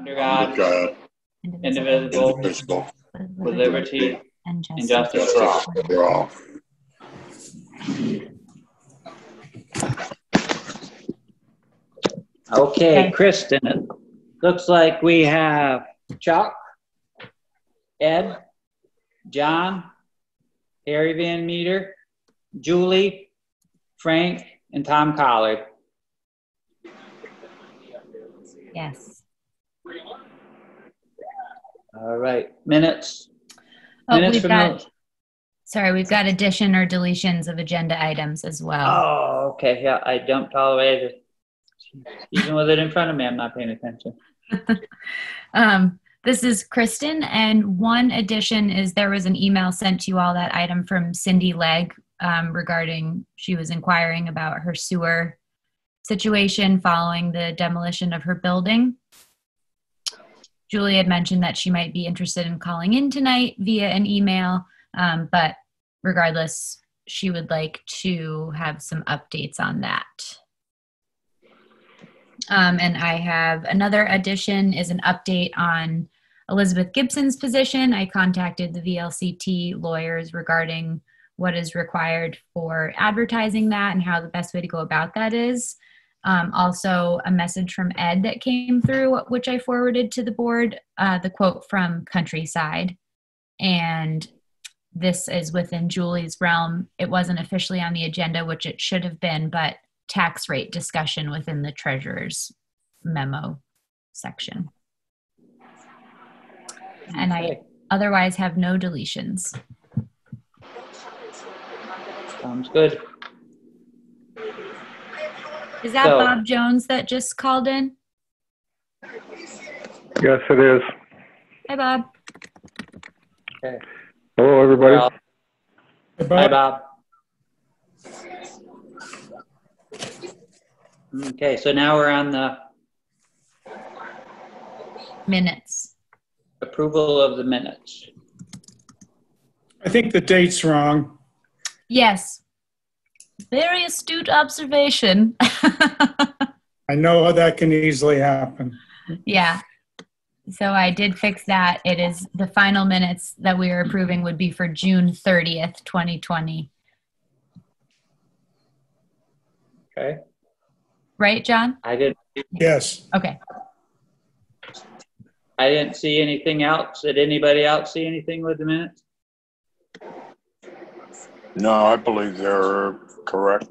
under God, God, indivisible, indivisible, with liberty and and justice. justice for all. for all. Okay, Okay. Kristen, it looks like we have Chuck, Ed, John, Harry Van Meter, Julie, Frank, and Tom Collard. Yes. All right, minutes. Oh, Minutes we've got, sorry, we've got addition or deletions of agenda items as well. Oh, okay, yeah, I dumped all the way to, even with it in front of me, I'm not paying attention. Um, this is Kristen, and one addition is there was an email sent to you all that item from Cindy Legg um, regarding she was inquiring about her sewer situation following the demolition of her building. Julie had mentioned that she might be interested in calling in tonight via an email, um, but regardless, she would like to have some updates on that. Um, and I have another addition is an update on Elizabeth Gibson's position. I contacted the VLCT lawyers regarding what is required for advertising that and how the best way to go about that is. Um, also, a message from Ed that came through, which I forwarded to the board, uh, the quote from Countryside. And this is within Julie's realm. It wasn't officially on the agenda, which it should have been, but tax rate discussion within the treasurer's memo section. And I otherwise have no deletions. Sounds good. Is that So- Bob Jones that just called in? Yes, it is. Hi, Bob. Okay. Hello, everybody. Well, Hi, Bob. Okay, so now we're on the Minutes. approval of the minutes. I think the date's wrong. Yes. Very astute observation. I know how that can easily happen. yeah. So I did fix that. It is the final minutes that we are approving would be for June 30th, 2020. Okay, Right, John? I didn't, Yes. Okay. I didn't see anything else. Did anybody else see anything with the minutes? No, I believe they're correct.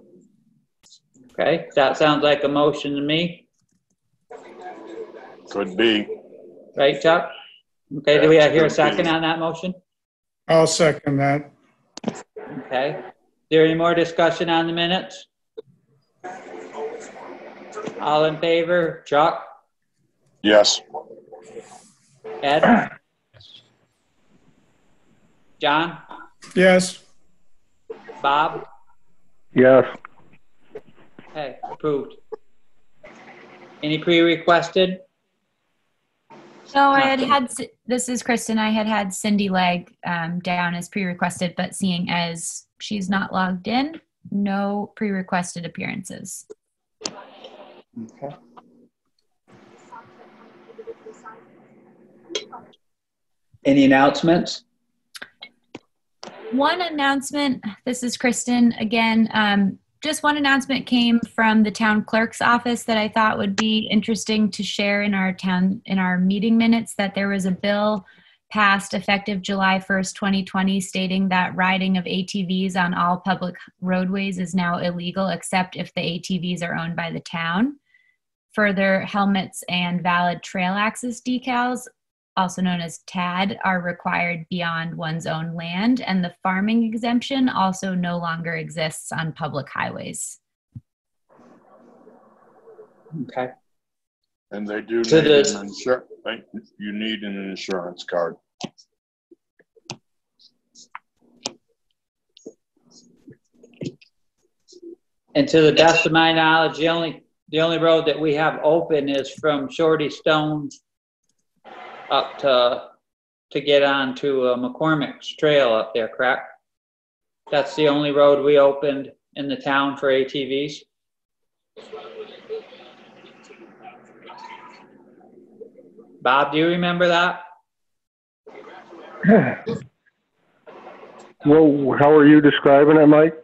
Okay, that sounds like a motion to me, Could be. right, Chuck? Okay, do we hear a second on that motion? I'll second that. Okay. Is there any more discussion on the minutes? All in favor? Chuck? Yes. Ed? John? Yes. Bob? Yes. Okay, approved. Any pre-requested? No, I had had, C- this is Kristen. I had had Cindy Legg um, down as pre-requested, but seeing as she's not logged in, no pre-requested appearances. Okay. Any announcements? One announcement, this is Kristen again. Um, just one announcement came from the town clerk's office that I thought would be interesting to share in our town, in our meeting minutes, that there was a bill passed effective July 1st, 2020, stating that riding of ATVs on all public roadways is now illegal except if the ATVs are owned by the town. Further, helmets and valid trail access decals also known as TAD, are required beyond one's own land, and the farming exemption also no longer exists on public highways. Okay. And they do So need the- an insur, you need an insurance card. And to the best of my knowledge, the only, the only road that we have open is from Shorty Stones up to, to get on to uh, McCormick's Trail up there, correct? That's the only road we opened in the town for ATVs? Bob, do you remember that? Well, how are you describing it, Mike?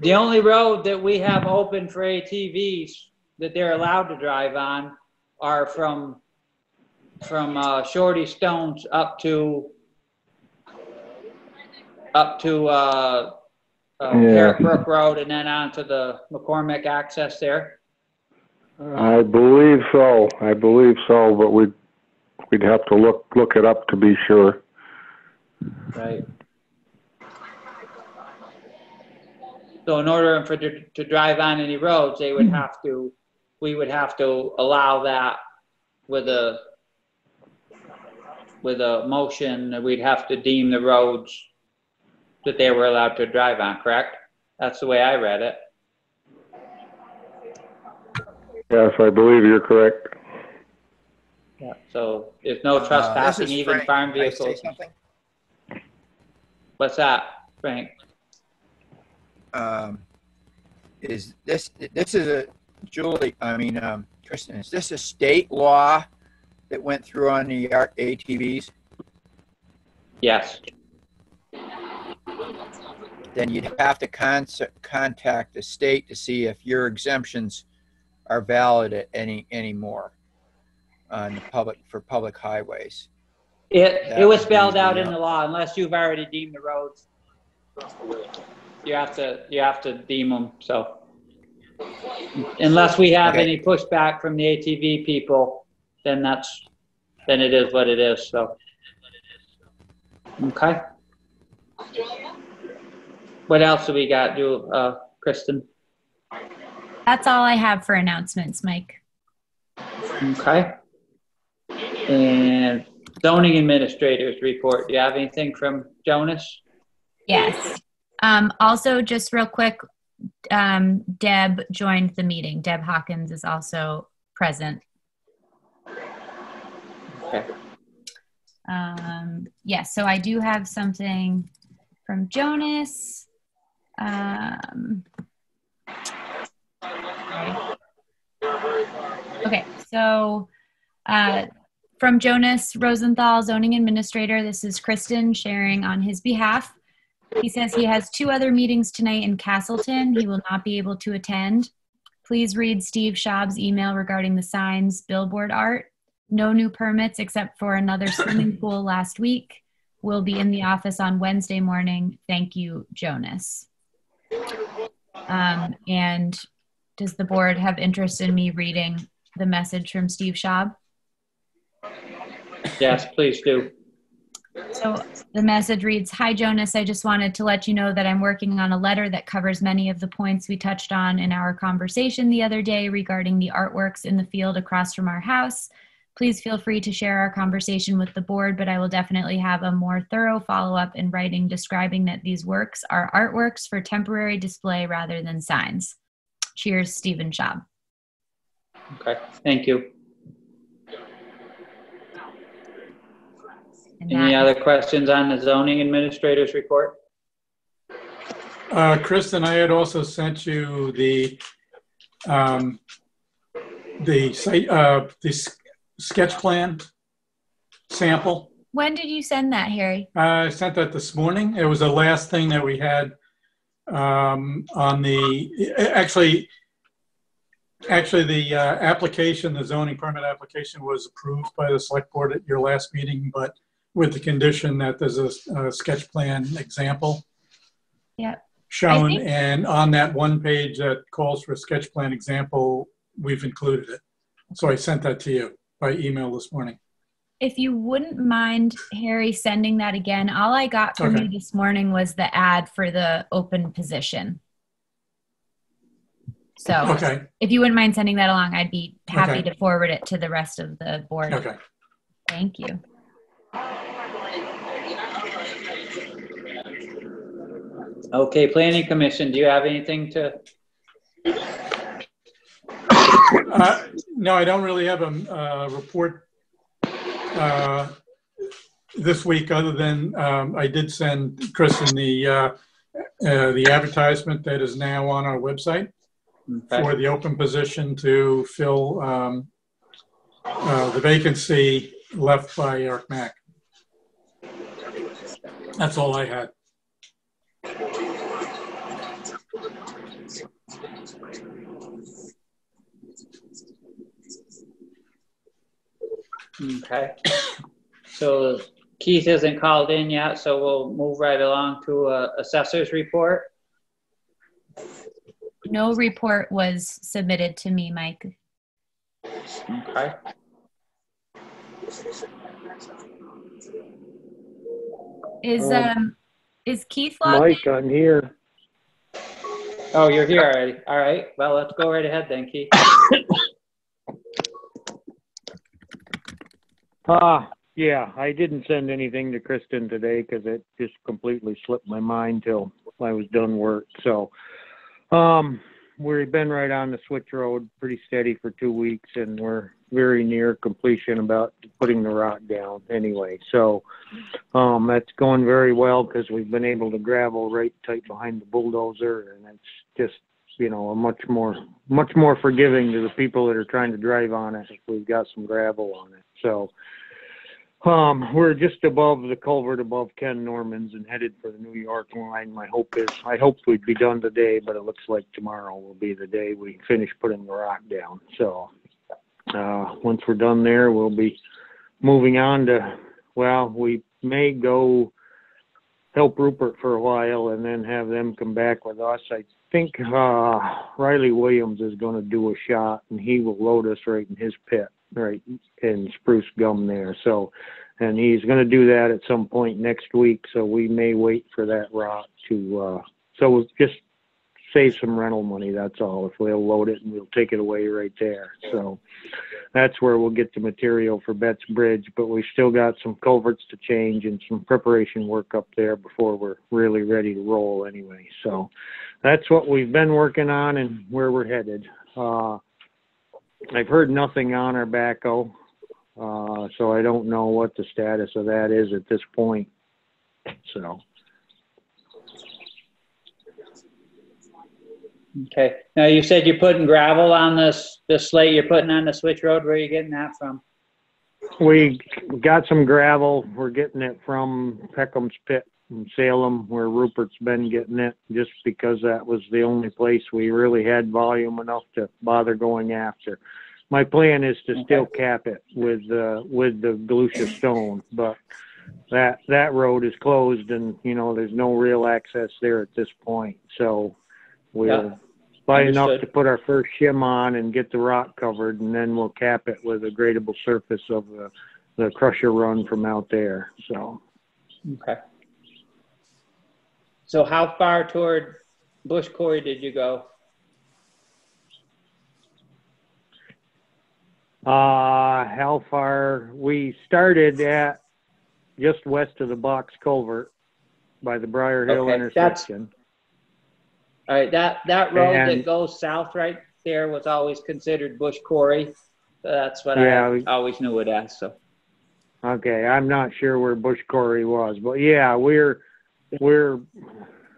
The only road that we have open for ATVs that they're allowed to drive on are from, from, uh, Shorty Stones up to, up to, uh, uh, Yeah. Brook Road and then on to the McCormick access there. I believe so. I believe so, but we'd, we'd have to look, look it up to be sure. Right. So in order for, to, to drive on any roads, they would have to, we would have to allow that with a, with a motion, that we'd have to deem the roads that they were allowed to drive on, correct? That's the way I read it. Yes, I believe you're correct. Yeah. So there's no Uh, trespassing, this is even Frank. farm Can I say vehicles. something? What's that, Frank? Um, Is this, this is a, Julie, I mean, um, Kristen, is this a state law that went through on the ATVs? Yes, Then you'd have to con- contact the state to see if your exemptions are valid at any, anymore on the public, for public highways. it, That it was spelled out in the law, unless you've already deemed the roads. You have to, you have to deem them, so. Unless we have Okay. any pushback from the ATV people, then that's, then it is what it is, so. Okay. What else do we got, do, uh, Kristen? That's all I have for announcements, Mike. Okay. And zoning administrators report, do you have anything from Jonas? Yes. Um, also, just real quick, um, Deb joined the meeting. Deb Hawkins is also present. Okay. Um, yes, so I do have something from Jonas. Um, right. Okay, so uh, from Jonas Rosenthal, zoning administrator, this is Kristen sharing on his behalf. He says he has two other meetings tonight in Castleton. He will not be able to attend. Please read Steve Schaub's email regarding the signs billboard art. No new permits except for another swimming pool last week. We'll be in the office on Wednesday morning. Thank you, Jonas. Um, and does the board have interest in me reading the message from Steve Schaub? Yes, please do. So the message reads Hi, Jonas. I just wanted to let you know that I'm working on a letter that covers many of the points we touched on in our conversation the other day regarding the artworks in the field across from our house. Please feel free to share our conversation with the board, but I will definitely have a more thorough follow up in writing describing that these works are artworks for temporary display rather than signs. Cheers, Stephen Schaub. Okay, thank you. And Any other questions on the zoning administrator's report? Uh, Kristen, I had also sent you the, um, the site, uh, the s- sketch plan sample. when did you send that, Harry? I sent that this morning. It was the last thing that we had um, on the, actually, actually, the uh, application, the zoning permit application was approved by the select board at your last meeting, but with the condition that there's a a sketch plan example Yep. shown, think- and on that one page that calls for a sketch plan example, we've included it. So I sent that to you by email this morning. If you wouldn't mind, Harry, sending that again. All I got from Okay. you this morning was the ad for the open position. So Okay, if you wouldn't mind sending that along, I'd be happy Okay. to forward it to the rest of the board. okay. Thank you. Okay, planning commission, do you have anything to, Uh, No, I don't really have a uh, report uh, this week, other than um, I did send Kristen the, uh, uh, the advertisement that is now on our website for the open position to fill um, uh, the vacancy left by Eric Mack. That's all I had. Okay. So Keith isn't called in yet, so we'll move right along to uh, assessor's report. No report was submitted to me, Mike. Okay. Is, Um, um, is Keith logged? Mike, I'm here. Oh, you're here already. All right. Well, let's go right ahead then, Keith. Ah, yeah, I didn't send anything to Kristen today because it just completely slipped my mind till I was done work. So, um, we've been right on the switch road pretty steady for two weeks and we're very near completion about putting the rock down anyway. So, um, that's going very well because we've been able to gravel right tight behind the bulldozer and it's just, you know, a much more, much more forgiving to the people that are trying to drive on it if we've got some gravel on it. So, um, we're just above the culvert above Ken Norman's and headed for the New York line. My hope is, I hope we'd be done today, but it looks like tomorrow will be the day we finish putting the rock down. So, uh, once we're done there, we'll be moving on to, well, we may go help Rupert for a while and then have them come back with us. I think, uh, Riley Williams is gonna do a shot and he will load us right in his pit, right in Spruce Gum there. So, and he's gonna do that at some point next week, so we may wait for that rock to, uh, so we'll just save some rental money, that's all. If we'll load it and we'll take it away right there. So that's where we'll get the material for Betts Bridge, but we still got some culverts to change and some preparation work up there before we're really ready to roll anyway. So that's what we've been working on and where we're headed. Uh, I've heard nothing on our backhoe, uh, so I don't know what the status of that is at this point. So, Okay. Now, you said you're putting gravel on this, this slate you're putting on the switch road. Where are you getting that from? we got some gravel. We're getting it from Peckham's Pit in Salem, where Rupert's been getting it, just because that was the only place we really had volume enough to bother going after. My plan is to still cap it with, uh, with the Galusha stone, but that, that road is closed and, you know, there's no real access there at this point, so we'll Yeah. buy enough to put our first shim on and get the rock covered, and then we'll cap it with a gradable surface of the, the crusher run from out there, so. Okay. So how far toward Bush Quarry did you go? Uh, how far, we started at just west of the box culvert by the Briar Hill Okay, intersection. All right, that, that road that goes south right there was always considered Bush Quarry. That's what Yeah, I we- always knew it as, so. Okay, I'm not sure where Bush Quarry was, but yeah, we're, we're,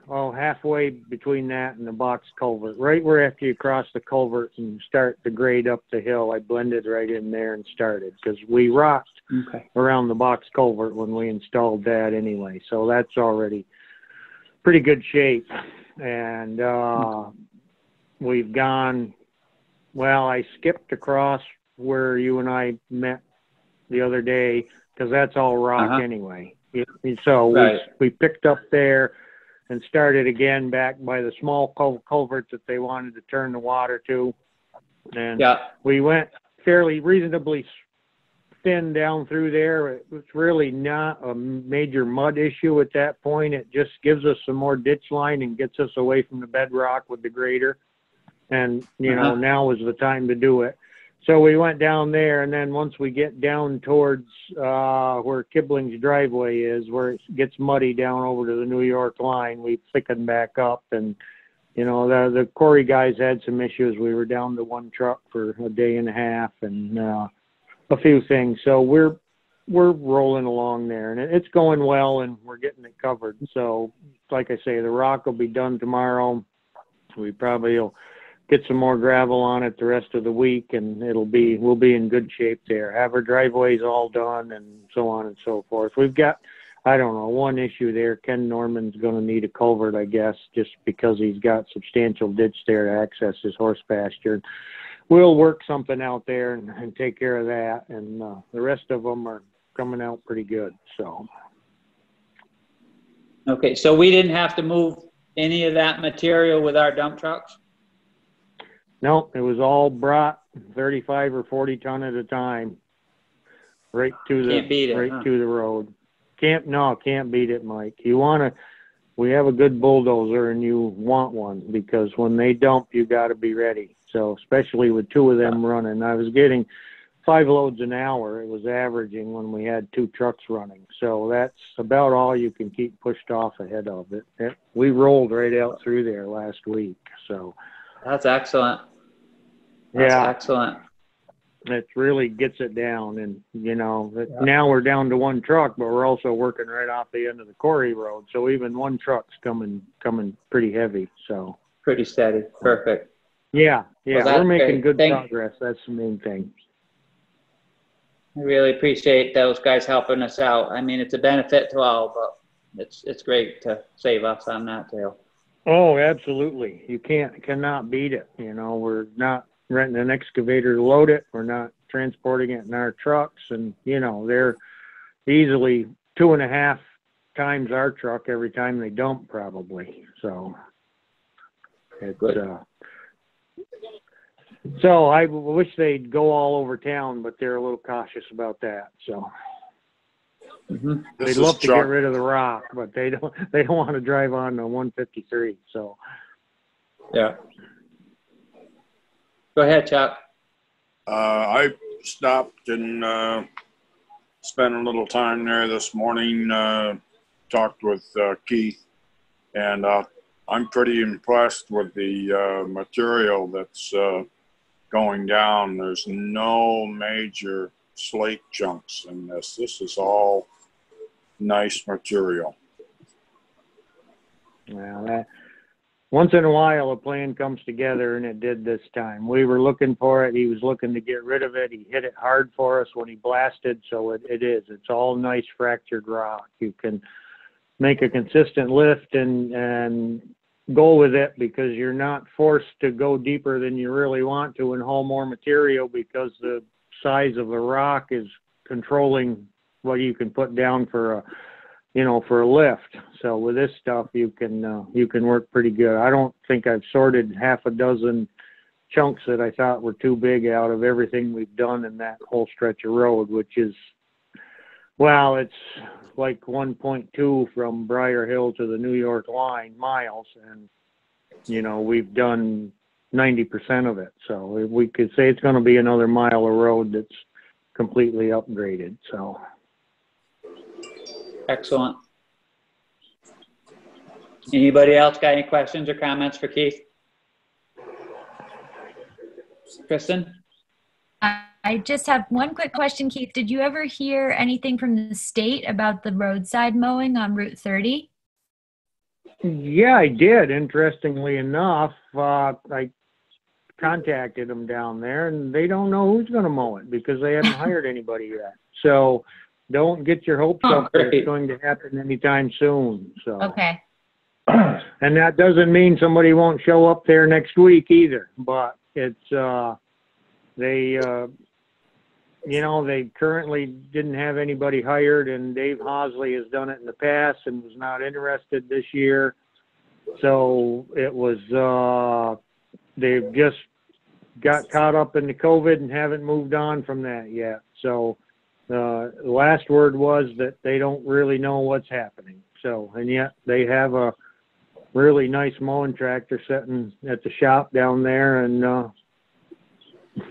oh, halfway between that and the box culvert. Right where after you cross the culvert and start to grade up the hill, I blended right in there and started, because we rocked Okay. around the box culvert when we installed that anyway, so that's already pretty good shape. And, uh, we've gone, well, I skipped across where you and I met the other day, cause that's all rock Uh-huh. anyway. It- So we, Right. we picked up there and started again back by the small cul- culvert that they wanted to turn the water to. And Yeah, we went fairly reasonably thin down through there. It was really not a major mud issue at that point. It just gives us some more ditch line and gets us away from the bedrock with the grader. And, you know, Uh-huh. now is the time to do it. So we went down there and then once we get down towards, uh, where Kibling's driveway is, where it gets muddy down over to the New York line, we thickened back up and, you know, the, the quarry guys had some issues. We were down to one truck for a day and a half and, uh, a few things. So we're, we're rolling along there and it's going well and we're getting it covered. So like I say, the rock will be done tomorrow. We probably will get some more gravel on it the rest of the week and it'll be, we'll be in good shape there. Have our driveways all done and so on and so forth. We've got, I don't know, one issue there. Ken Norman's gonna need a culvert, I guess, just because he's got substantial ditch there to access his horse pasture. We'll work something out there and, and take care of that and, uh, the rest of them are coming out pretty good, so. Okay, so we didn't have to move any of that material with our dump trucks? No, it was all brought thirty-five or forty ton at a time. Right to the, Can't beat it, right huh? to the road. Can't, no, can't beat it, Mike. You wanna, we have a good bulldozer and you want one because when they dump, you gotta be ready. So especially with two of them running, I was getting five loads an hour. It was averaging when we had two trucks running. So that's about all you can keep pushed off ahead of it. It- We rolled right out through there last week, so. That's excellent. That's Yeah. excellent. it really gets it down and you know that now we're down to one truck but we're also working right off the end of the quarry road so even one truck's coming coming pretty heavy so Pretty steady. Perfect. yeah yeah Well, we're making great. good Thank- progress that's the main thing I really appreciate those guys helping us out. I mean, it's a benefit to all, but it's, it's great to save us on that too. oh absolutely you can't cannot beat it you know we're not renting an excavator to load it we're not transporting it in our trucks and you know they're easily two and a half times our truck every time they dump probably so it's Good. uh so I wish they'd go all over town, but they're a little cautious about that. So Mhm. they'd love to get rid of the rock, but they don't. They don't want to drive on the 153. So Yeah. Go ahead, Chuck. Uh, I stopped and, uh, spent a little time there this morning, uh, talked with, uh, Keith. And, uh, I'm pretty impressed with the, uh, material that's, uh, going down. There's no major slate chunks in this. This is all nice material. well, that, once in a while a plan comes together, and it did this time. We were looking for it. He was looking to get rid of it. He hit it hard for us when he blasted. So it, it is. It's all nice fractured rock. You can make a consistent lift and and go with it because you're not forced to go deeper than you really want to and haul more material because the size of the rock is controlling what you can put down for a you know for a lift. So with this stuff you can uh, you can work pretty good. I don't think i've sorted half a dozen chunks that i thought were too big out of everything we've done in that whole stretch of road which is well it's like 1.2 from briar hill to the new york line miles and you know we've done 90% of it. So we- could say it's going to be another mile of road that's completely upgraded so Excellent. Anybody else got any questions or comments for Keith? Kristen? I I just have one quick question, Keith. Did you ever hear anything from the state about the roadside mowing on Route 30? Yeah, I did. Interestingly enough, uh, I contacted them down there, and they don't know who's going to mow it because they haven't hired anybody yet. So don't get your hopes Oh, up that great. it's going to happen anytime soon. So, Okay. and that doesn't mean somebody won't show up there next week either. But it's uh, they, uh, you know, they currently didn't have anybody hired, and Dave Hosley has done it in the past and was not interested this year. So it was, uh, they've just got caught up in the COVID and haven't moved on from that yet. So, uh, the last word was that they don't really know what's happening. So, and yet they have a really nice mowing tractor sitting at the shop down there and, uh,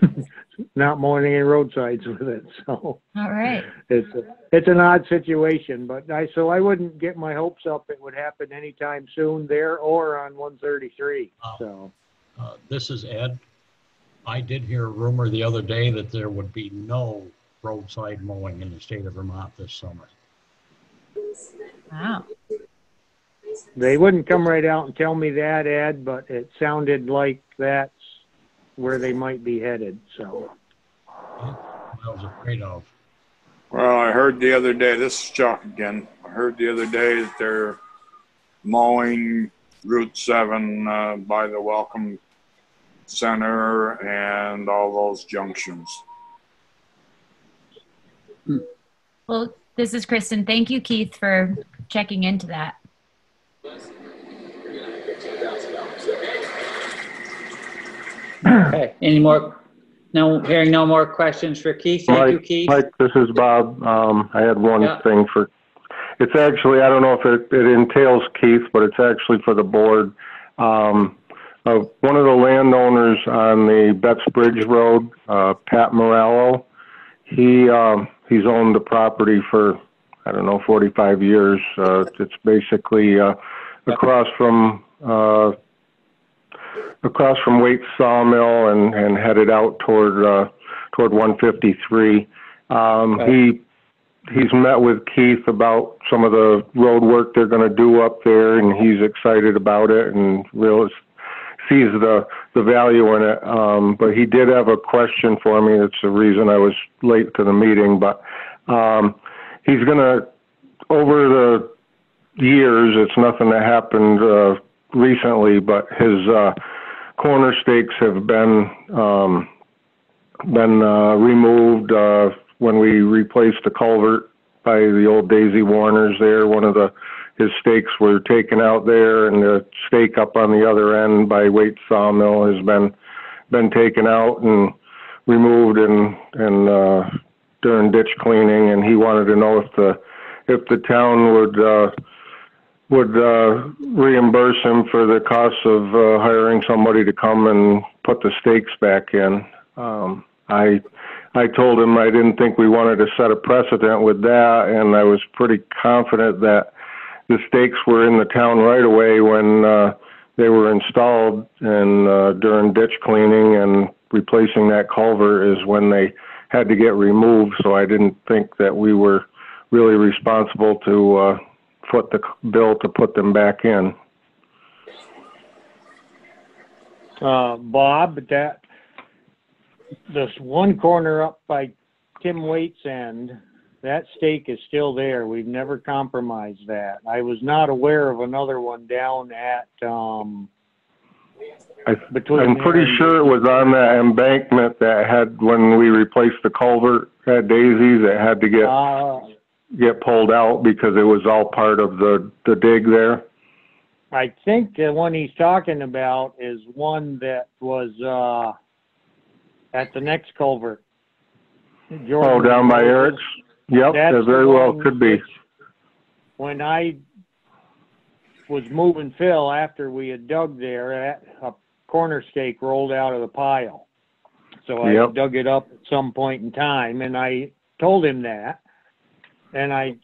not mowing any roadsides with it. So All right. it's, a, it's an odd situation, but I, so I wouldn't get my hopes up it would happen anytime soon there or on one thirty-three. Oh. So, Uh, This is Ed. I did hear a rumor the other day that there would be no roadside mowing in the state of Vermont this summer. Wow. They wouldn't come right out and tell me that, Ed, but it sounded like that's where they might be headed, so. I was afraid of. Well, I heard the other day, this is Chuck again. I heard the other day that they're mowing Route 7 uh, by the Welcome Center and all those junctions. Well, this is Kristen. Thank you, Keith, for checking into that. Okay, any more, no, hearing no more questions for Keith? Thank you, Mike, Keith. Mike, this is Bob. Um, I had one Yeah. thing for, it's actually, I don't know if it, it entails Keith, but it's actually for the board. Um, uh, one of the landowners on the Betts Bridge Road, uh, Pat Morello, he, um, he's owned the property for, I don't know, 45 years. Uh, it's basically, uh, across from, uh, across from Waite Sawmill and, and headed out toward, uh, toward 153. Um, he, he's met with Keith about some of the road work they're gonna do up there and he's excited about it and real, sees the, the value in it. Um, but he did have a question for me. It's the reason I was late to the meeting, but, um, he's gonna, over the years, it's nothing that happened, uh, recently, but his, uh, corner stakes have been, um, been, uh, removed, uh, when we replaced the culvert by the old Daisy Warners there. One of the, his stakes were taken out there and the stake up on the other end by Waite Sawmill has been, been taken out and removed and, and, uh, during ditch cleaning and he wanted to know if the, if the town would, uh, would, uh, reimburse him for the cost of, uh, hiring somebody to come and put the stakes back in. Um, I, I told him I didn't think we wanted to set a precedent with that, and I was pretty confident that the stakes were in the town right away when uh, they were installed, and uh, during ditch cleaning and replacing that culvert is when they had to get removed. So I didn't think that we were really responsible to uh, foot the bill to put them back in. Uh, Bob, that, this one corner up by Tim Waite's end, that stake is still there. We've never compromised that. I was not aware of another one down at, um, I, between. I'm pretty and- sure it was on that embankment that had when we replaced the culvert at Daisy's. It had to get Uh, get pulled out because it was all part of the, the dig there. I think the one he's talking about is one that was, uh, at the next culvert. Oh, down by. Eric's? Yep, That's that the very well one could be. which- When I was moving Phil after we had dug there, that, a corner stake rolled out of the pile. So I Yep. dug it up at some point in time and I told him that. And I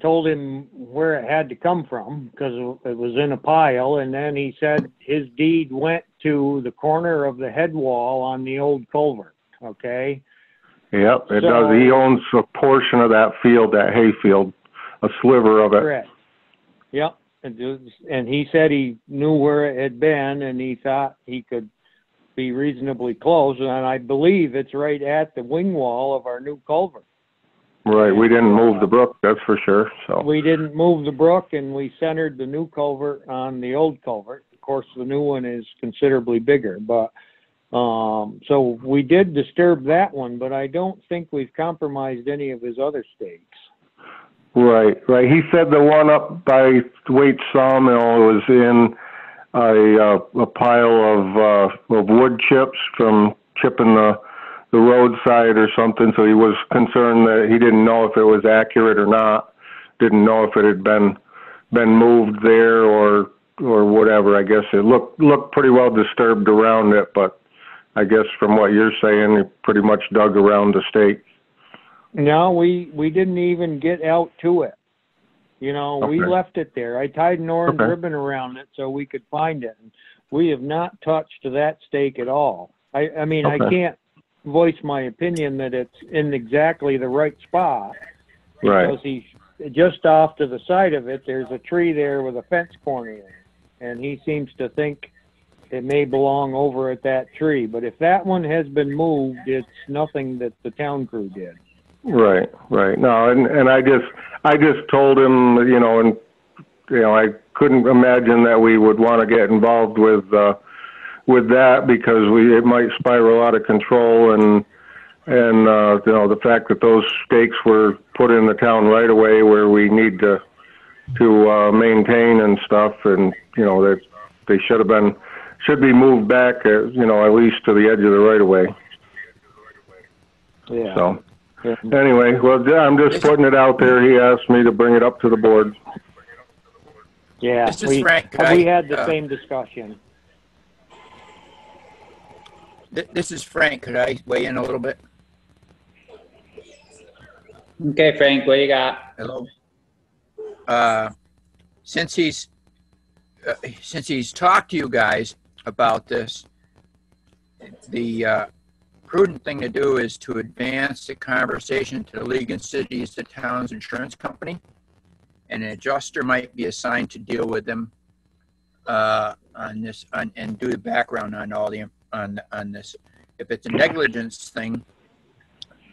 told him where it had to come from because it was in a pile. And then he said his deed went to the corner of the head wall on the old culvert, okay? Yep, it So- does. He owns a portion of that field, that hayfield, a sliver of it. Correct. Yep, and and he said he knew where it had been and he thought he could be reasonably close, and I believe it's right at the wing wall of our new culvert. Right, we didn't move the uh, brook, that's for sure, so. We didn't move the brook and we centered the new culvert on the old culvert. Of course, the new one is considerably bigger, but, um, so we did disturb that one, but I don't think we've compromised any of his other stakes. Right, right. He said the one up by Waite Sawmill was in a, uh, a pile of, uh, of wood chips from chipping the, the roadside or something, so he was concerned that he didn't know if it was accurate or not. Didn't know if it had been, been moved there or, or whatever. I guess it looked, looked pretty well disturbed around it, but I guess from what you're saying, he pretty much dug around the stake. No, we, we didn't even get out to it. You know, we left it there. I tied an orange Okay. ribbon around it so we could find it. We have not touched that stake at all. I, I mean, I can't voice my opinion that it's in exactly the right spot. Right, Because he's, just off to the side of it, there's a tree there with a fence corner in it. And he seems to think it may belong over at that tree. But if that one has been moved, it's nothing that the town crew did. Right, right. No, and and I just I just told him, you know, and you know, I couldn't imagine that we would want to get involved with uh with that because we it might spiral out of control and and uh you know, the fact that those stakes were put in the town right away where we need to to uh maintain and stuff and you know, that they should have been should be moved back, uh, you know, at least to the edge of the right of way. Yeah. So Anyway, well, yeah, I'm just putting it out there. He asked me to bring it up to the board. Yeah, This is we, Frank. we I, had the uh, same discussion. Th- This is Frank. Could I weigh in a little bit? Okay, Frank, what do you got? Hello. Uh, since he's uh, since he's talked to you guys about this, the uh, prudent thing to do is to advance the conversation to the League and Cities, the town's insurance company, and an adjuster might be assigned to deal with them uh, on this on, and do the background on all the on on this. If it's a negligence thing,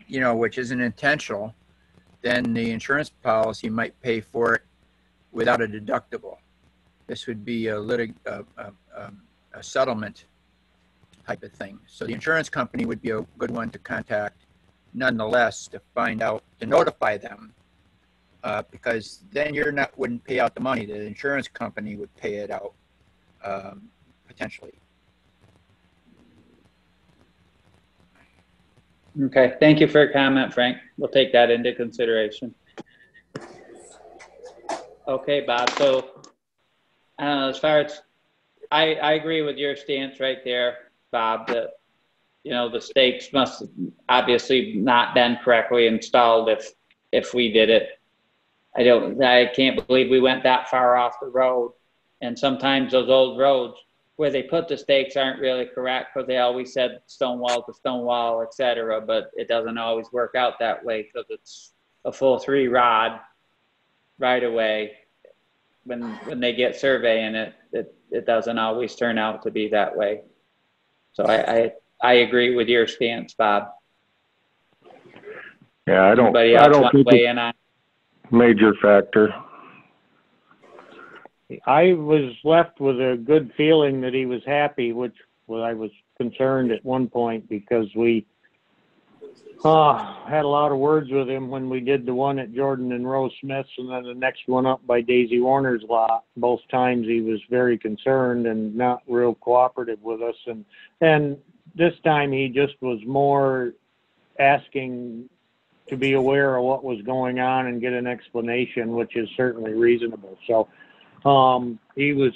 you know, which isn't intentional, then the insurance policy might pay for it without a deductible. This would be a litig, a, um, a settlement type of thing. So the insurance company would be a good one to contact nonetheless to find out, to notify them. Uh, because then you're not, wouldn't pay out the money, the insurance company would pay it out, um, potentially. Okay, thank you for your comment, Frank. We'll take that into consideration. Okay, Bob, so, uh, as far as, I, I agree with your stance right there, Bob, that, you know, the stakes must obviously not been correctly installed if, if we did it. I don't, I can't believe we went that far off the road. And sometimes those old roads, where they put the stakes aren't really correct because they always said stone wall to stone wall, et cetera, but it doesn't always work out that way because it's a full three rod right away. When, when they get surveying it, it, it doesn't always turn out to be that way. So I, I, I agree with your stance, Bob. Yeah, I don't, Anybody I don't want to think weigh it's in on? a major factor. I was left with a good feeling that he was happy, which well, I was concerned at one point because we uh, had a lot of words with him when we did the one at Jordan and Rose Smith's and then the next one up by Daisy Warner's lot. Both times he was very concerned and not real cooperative with us. And, and this time he just was more asking to be aware of what was going on and get an explanation, which is certainly reasonable. So, um, he was,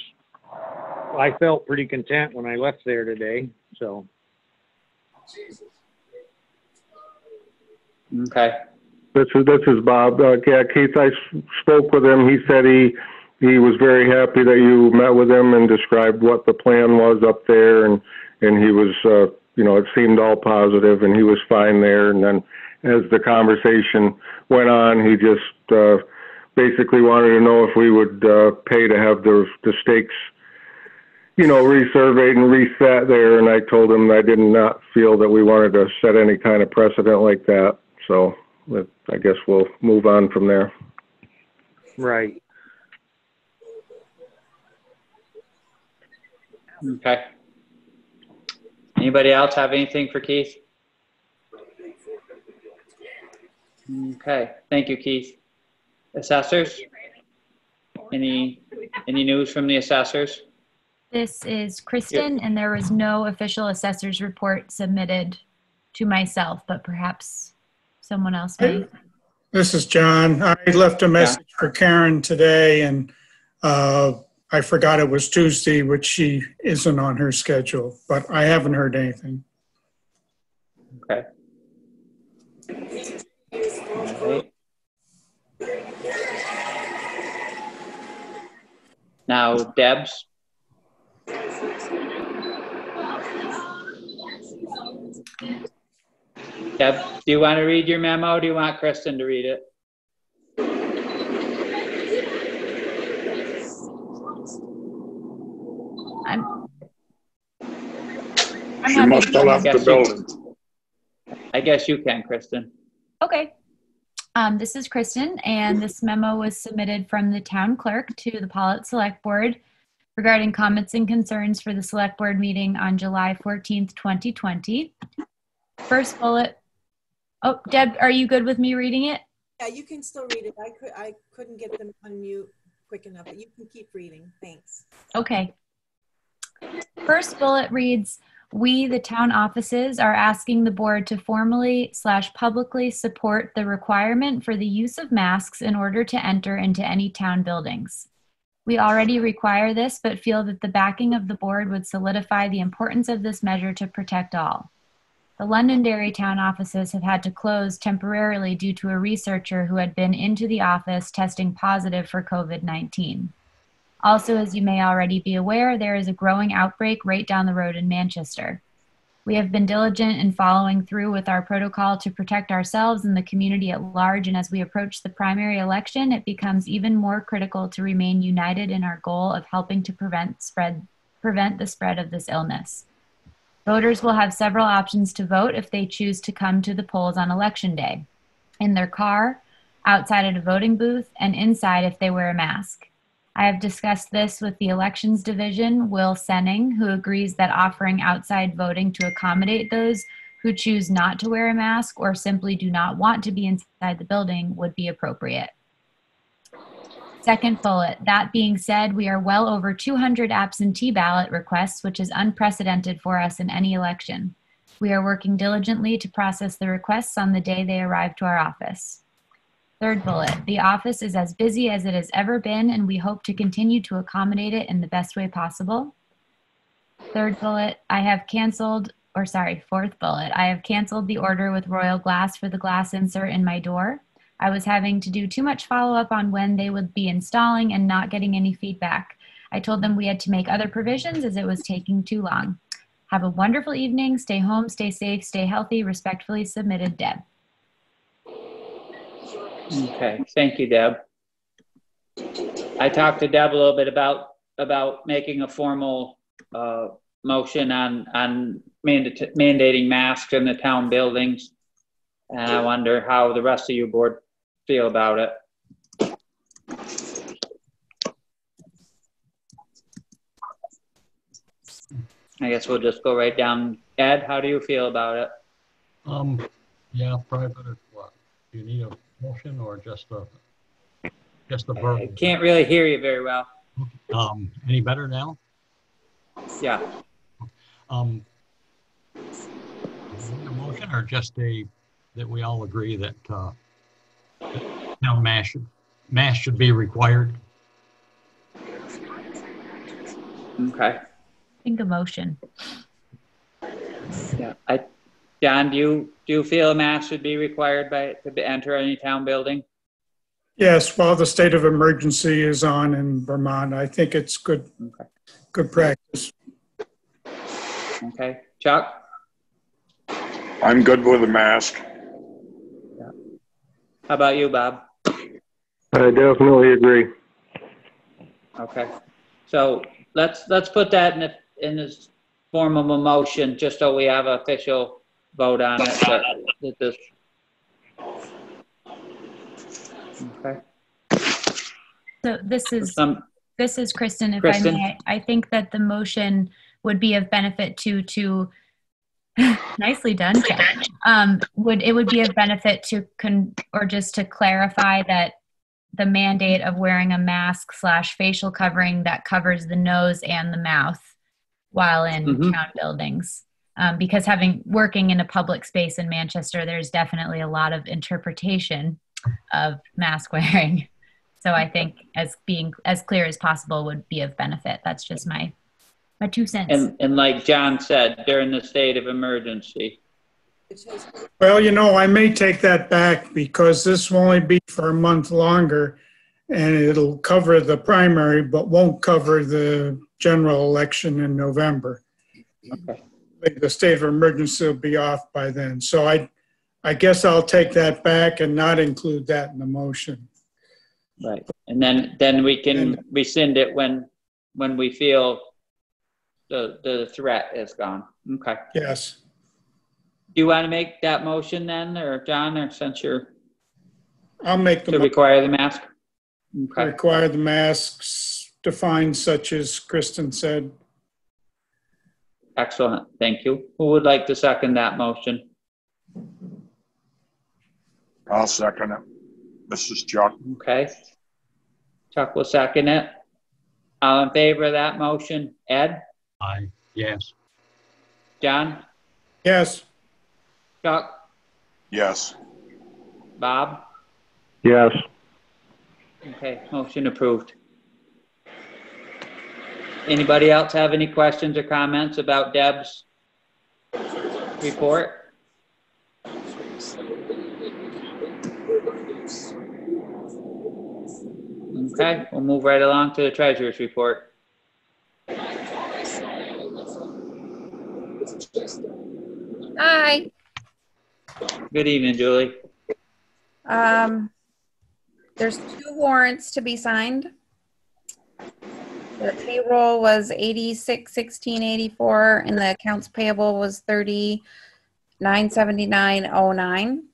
I felt pretty content when I left there today, so. Okay, This is, this is Bob. Uh, yeah, Keith, I spoke with him. He said he, he was very happy that you met with him and described what the plan was up there and, and he was, uh, you know, it seemed all positive and he was fine there. And then as the conversation went on, he just, uh, basically wanted to know if we would, uh, pay to have the, the stakes, you know, resurveyed and reset there. And I told him I did not feel that we wanted to set any kind of precedent like that. So, but I guess we'll move on from there. Right. okay. Anybody else have anything for Keith? Okay, thank you, Keith. Assessors? Any, any news from the assessors? This is Kristen, and there was no official assessor's report submitted to myself, but perhaps someone else may. This is John. I left a message for Karen today and uh, I forgot it was Tuesday, which she isn't on her schedule, but I haven't heard anything. Okay. Alright. Now, Deb's? Deb, do you want to read your memo? or Do you want Kristen to read it? I'm, I'm She happy must to- have left the Yes, you- building. I guess you can, Kristen. Okay. Um, this is Kristen, and this memo was submitted from the town clerk to the Pawlet Select Board regarding comments and concerns for the Select Board meeting on July 14th, 2020. First bullet. Oh, Deb, are you good with me reading it? Yeah, you can still read it. I could, I couldn't get them on mute quick enough, but you can keep reading. Thanks. Okay. First bullet reads, "We, the town offices, are asking the board to formally slash publicly support the requirement for the use of masks in order to enter into any town buildings. We already require this, but feel that the backing of the board would solidify the importance of this measure to protect all. The Londonderry town offices have had to close temporarily due to a researcher who had been into the office testing positive for COVID-19. Also, as you may already be aware, there is a growing outbreak right down the road in Manchester. We have been diligent in following through with our protocol to protect ourselves and the community at large, and as we approach the primary election, it becomes even more critical to remain united in our goal of helping to prevent spread prevent the spread of this illness. Voters will have several options to vote if they choose to come to the polls on election day. In their car, outside at a voting booth, and inside if they wear a mask. I have discussed this with the Elections Division, Will Senning, who agrees that offering outside voting to accommodate those who choose not to wear a mask or simply do not want to be inside the building would be appropriate. Second bullet, that being said, we are well over 200 absentee ballot requests, which is unprecedented for us in any election. We are working diligently to process the requests on the day they arrive to our office. Third bullet, the office is as busy as it has ever been, and we hope to continue to accommodate it in the best way possible. Third bullet, I have canceled, or sorry, fourth bullet, I have canceled the order with Royal Glass for the glass insert in my door. I was having to do too much follow up on when they would be installing and not getting any feedback. I told them we had to make other provisions as it was taking too long. Have a wonderful evening. Stay home, stay safe, stay healthy. Respectfully submitted, Deb. Okay, thank you, Deb. I talked to Deb a little bit about, about making a formal, uh, motion on, on mandating masks in the town buildings. And I wonder how the rest of you board feel about it. I guess we'll just go right down. Ed, how do you feel about it? Um, yeah, probably better, what, do you need a motion or just a, just a I verbal? can't really hear you very well. Um, any better now? Yeah, Um, do you need a motion or just a, that we all agree that, uh, that town mass should, mass should be required? okay. think a motion. Yeah, I, John, do you, do you feel a mask should be required by, to enter any town building? Yes, while the state of emergency is on in Vermont, I think it's good, Okay. good practice. Okay, Chuck? I'm good with a mask. How about you, Bob? I definitely agree. Okay, so let's, let's put that in the, in this form of a motion, just so we have official vote on it, that, that this. Okay, So this is some, This is Kristen, if I may. I think that the motion would be of benefit to, to, nicely done. Um, would, it would be a benefit to con, or just to clarify that the mandate of wearing a mask slash facial covering that covers the nose and the mouth while in Mhm. town buildings. Um, because having, working in a public space in Manchester, there's definitely a lot of interpretation of mask wearing. So I think as being as clear as possible would be of benefit. That's just my my two cents. and, and like John said, during the state of emergency. Well, you know, I may take that back because this will only be for a month longer and it'll cover the primary, but won't cover the general election in November. Okay. The state of emergency will be off by then. So I, I guess I'll take that back and not include that in the motion. Right, and then, then we can rescind it when, when we feel the, the threat is gone. Okay. Yes. Do you want to make that motion then, or John, or since you're I'll make to the, mo- require the mask? Okay, require the masks defined such as Kristen said. excellent. Thank you. Who would like to second that motion? I'll second it. This is Chuck. Okay. Chuck will second it. All in favor of that motion? Ed? Aye, yes. John? Yes, Chuck? Yes. Bob? Yes. Okay, motion approved. Anybody else have any questions or comments about Deb's report? Okay, we'll move right along to the treasurer's report. Hi. Good evening, Julie. Um, there's two warrants to be signed. The payroll was eighty-six, sixteen, eighty-four, and the accounts payable was thirty-nine, seventy-nine, oh nine.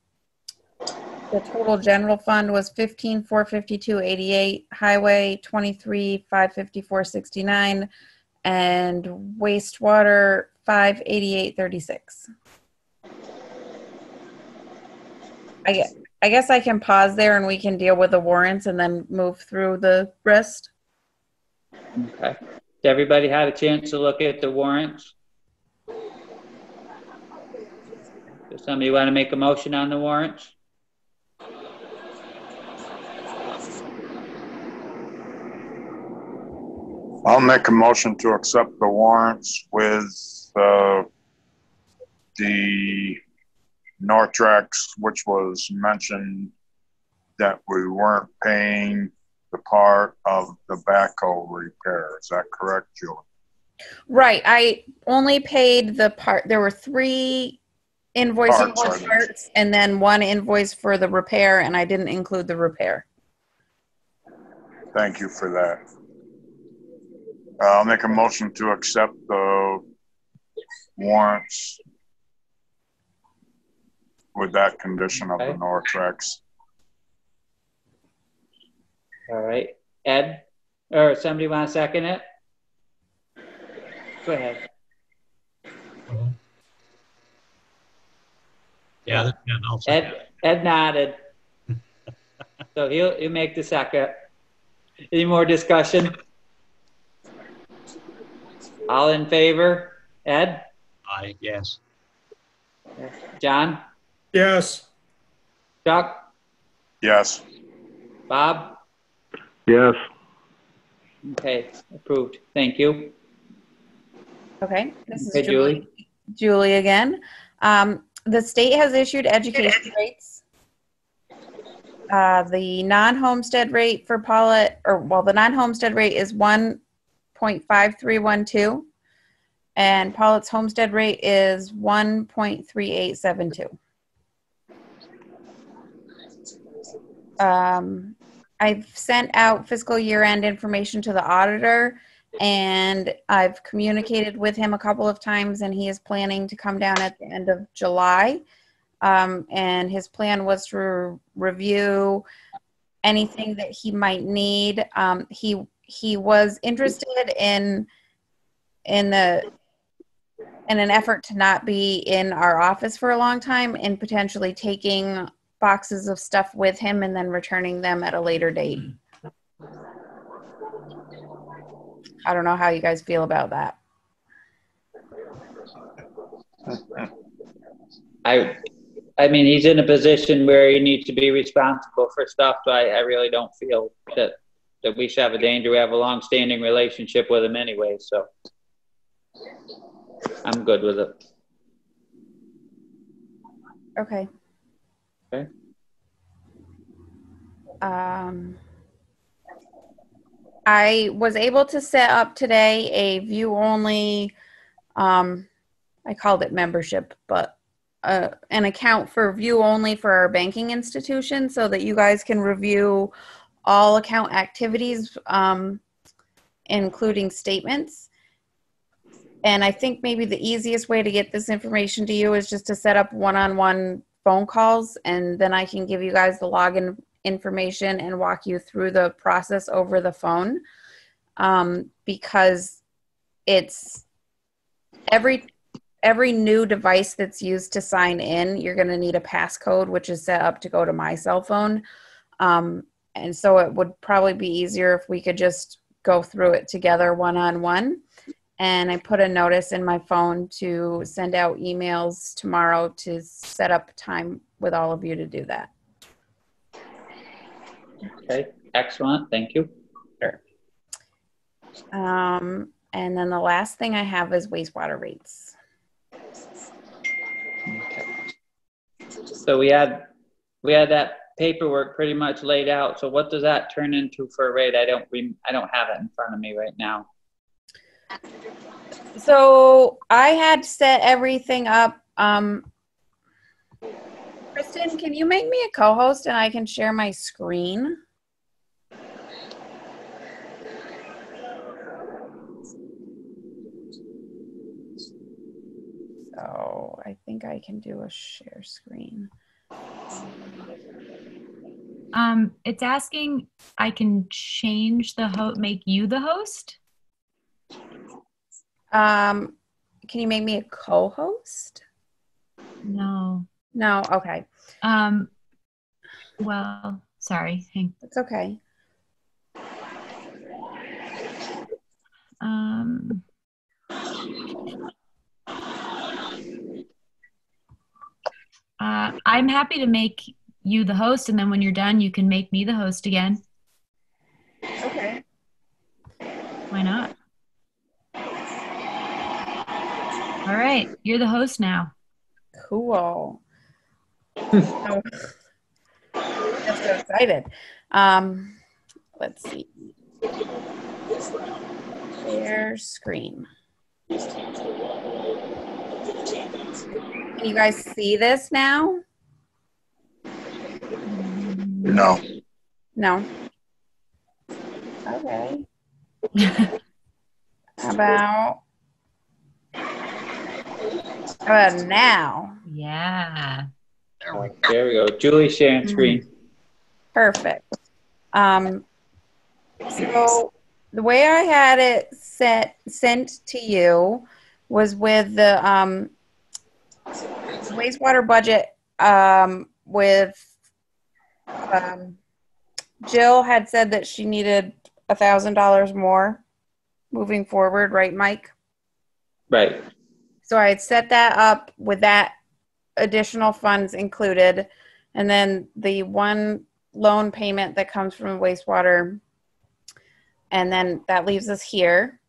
The total general fund was fifteen, four fifty-two, eighty-eight, highway, twenty-three, five fifty-four, sixty-nine, and wastewater, five eighty-eight, thirty-six. I guess, I guess I can pause there and we can deal with the warrants and then move through the rest. Okay. Everybody had a chance to look at the warrants? Does somebody want to make a motion on the warrants? I'll make a motion to accept the warrants with, uh, the Nortrax, which was mentioned that we weren't paying the part of the backhoe repair. Is that correct, Julie? Right, I only paid the part, there were three invoices Parts, for parts and then one invoice for the repair and I didn't include the repair. Thank you for that. I'll make a motion to accept the warrants with that condition of the Okay. Nortrax. All right. Ed, or somebody want to second it? Go ahead. Yeah, that's good. I'll second. Ed, Ed nodded. So he'll, he'll make the second. Any more discussion? All in favor? Ed? Aye, yes. John? yes, Chuck? Yes, Bob? Yes. Okay, approved. Thank you. Okay, this is Okay, Julie. Julie again. Um, the state has issued education rates. Uh, the non-homestead rate for Pawlet, or well, the non-homestead rate is one point five three one two. And Pawlet's homestead rate is one point three eight seven two. Um, I've sent out fiscal year end information to the auditor and I've communicated with him a couple of times, and he is planning to come down at the end of July. Um, and his plan was to review anything that he might need. Um, he he was interested in in the in an effort to not be in our office for a long time and potentially taking boxes of stuff with him and then returning them at a later date. I don't know how you guys feel about that. I, I mean, he's in a position where he needs to be responsible for stuff, so I, I really don't feel that, that we should have a danger. We have a long-standing relationship with him anyway, so. I'm good with it. Okay. Okay. Um, I was able to set up today a view only, um, I called it membership, but uh, an account for view only for our banking institution so that you guys can review all account activities, um, including statements. And I think maybe the easiest way to get this information to you is just to set up one-on-one phone calls and then I can give you guys the login information and walk you through the process over the phone. Um, because it's every every new device that's used to sign in, you're going to need a passcode, which is set up to go to my cell phone. Um, and so it would probably be easier if we could just go through it together one on one. And I put a notice in my phone to send out emails tomorrow to set up time with all of you to do that. Okay, excellent, thank you. Um, and then the last thing I have is wastewater rates. Okay. So we had, we had that paperwork pretty much laid out, so what does that turn into for a rate? I don't, re- I don't have it in front of me right now. So I had set everything up. Um, Kristen, can you make me a co-host and I can share my screen? So I think I can do a share screen. Um, it's asking I can change the host, make you the host. Um, can you make me a co-host? No. No, okay. Um, well, sorry. Hang, It's okay. um, uh, I'm happy to make you the host, and then when you're done, you can make me the host again. Okay. Why not? All right, you're the host now. Cool. so, I'm so excited. Um, let's see. Share screen. Can you guys see this now? No. No. Okay. How about how about now? Yeah. There we go, Julie sharing screen. Perfect. Um, so the way I had it set sent to you was with the um, wastewater budget um, with um, Jill had said that she needed a thousand dollars more moving forward, right, Mike? Right, So I had set that up with that additional funds included. And then the one loan payment that comes from wastewater. And then that leaves us here.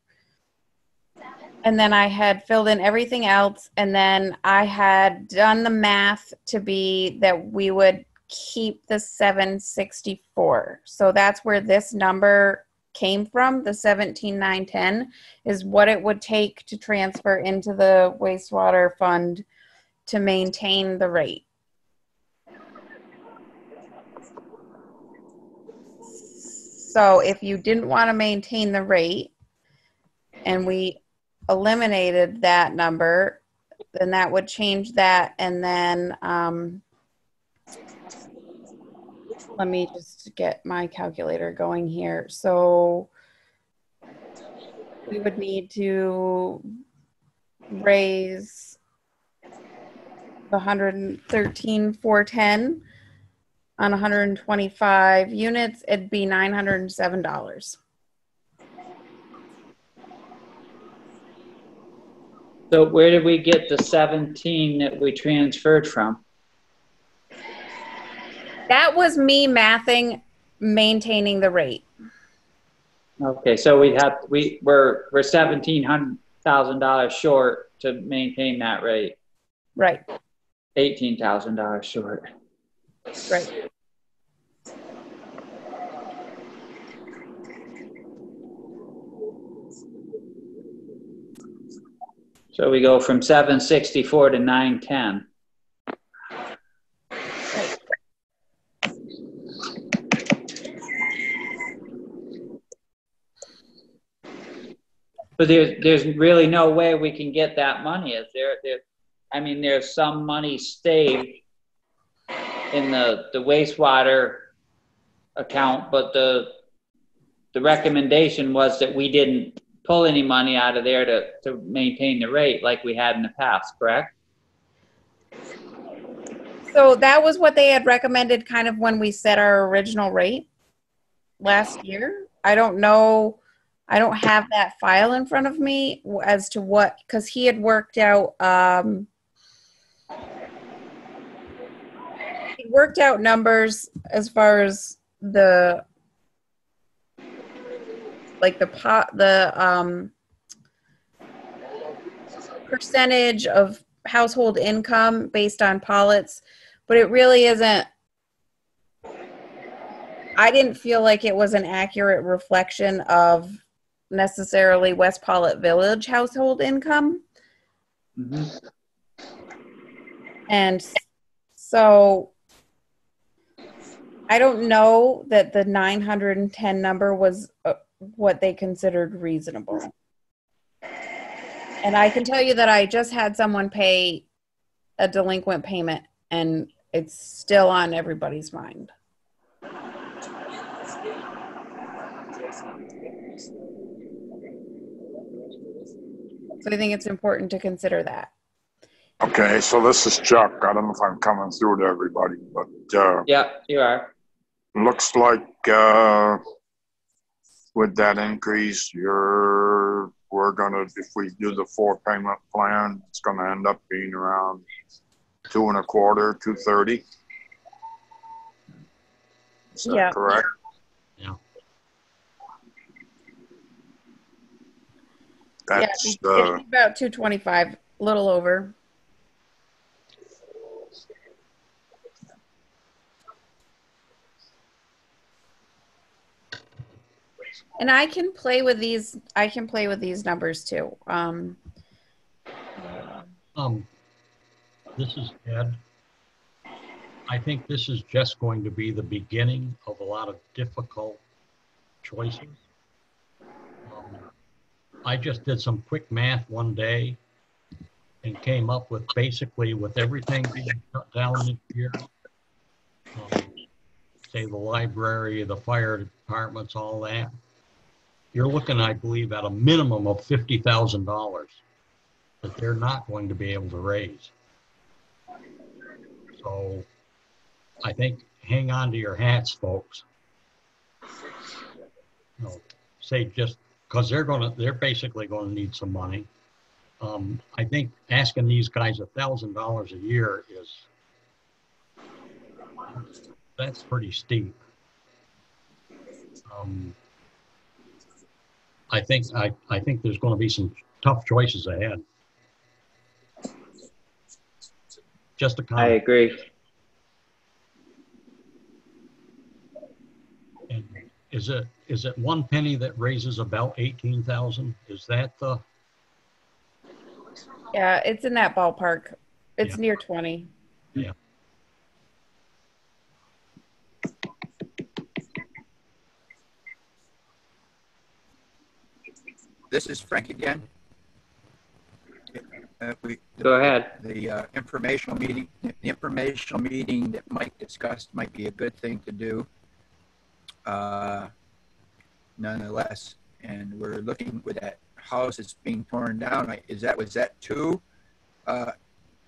And then I had filled in everything else. And then I had done the math to be that we would keep the 764. So that's where this number came from, the 17910 is what it would take to transfer into the wastewater fund to maintain the rate. So if you didn't want to maintain the rate and we eliminated that number, then that would change that and then um, let me just get my calculator going here. So we would need to raise the 113 410 on 125 units it'd be $907 so where did we get the seventeen that we transferred from? That was me mathing maintaining the rate Okay, so we have, we, we're, we're seventeen hundred thousand dollars short to maintain that rate, right eighteen thousand dollars short. right So we go from seven sixty-four to nine ten. But there's, there's really no way we can get that money, is there? There, I mean, there's some money saved in the, the wastewater account, but the, the recommendation was that we didn't pull any money out of there to, to maintain the rate like we had in the past, correct? So that was what they had recommended kind of when we set our original rate last year. I don't know, I don't have that file in front of me as to what, because he had worked out, um, he worked out numbers as far as the, like the pot, the, um, percentage of household income based on Pawlet's, but it really isn't. I didn't feel like it was an accurate reflection of necessarily West Pawlet Village household income. Mhm. And so I don't know that the 910 number was uh, what they considered reasonable. And I can tell you that I just had someone pay a delinquent payment and it's still on everybody's mind. So I think it's important to consider that. Okay, so this is Chuck. I don't know if I'm coming through to everybody, but, uh, Yep, you are. looks like, uh, with that increase, you're, we're gonna, if we do the four payment plan, it's gonna end up being around two and a quarter, two thirty. Is Yeah. that correct? Yeah. Yeah, That's, it'd uh, be about 225, a little over. And I can play with these, I can play with these numbers too. Um, Um, this is Ed. I think this is just going to be the beginning of a lot of difficult choices. I just did some quick math one day and came up with basically with everything being shut down this year. um, Say the library, the fire departments, all that. You're looking, I believe, at a minimum of fifty thousand dollars that they're not going to be able to raise. So I think hang on to your hats, folks. You know, say just because they're gonna, they're basically gonna need some money. Um, I think asking these guys a thousand dollars a year is, that's pretty steep. Um, I think, I, I think there's gonna be some tough choices ahead. Just a comment. I agree. And Is it, is it one penny that raises about eighteen thousand? Is that the, yeah, it's in that ballpark. It's Yeah. near 20. Yeah. This is Frank again. Uh, we, Go ahead. the uh, informational meeting, the informational meeting that Mike discussed might be a good thing to do. Uh, Nonetheless, and we're looking with that house that's being torn down, I- is that, was that two uh,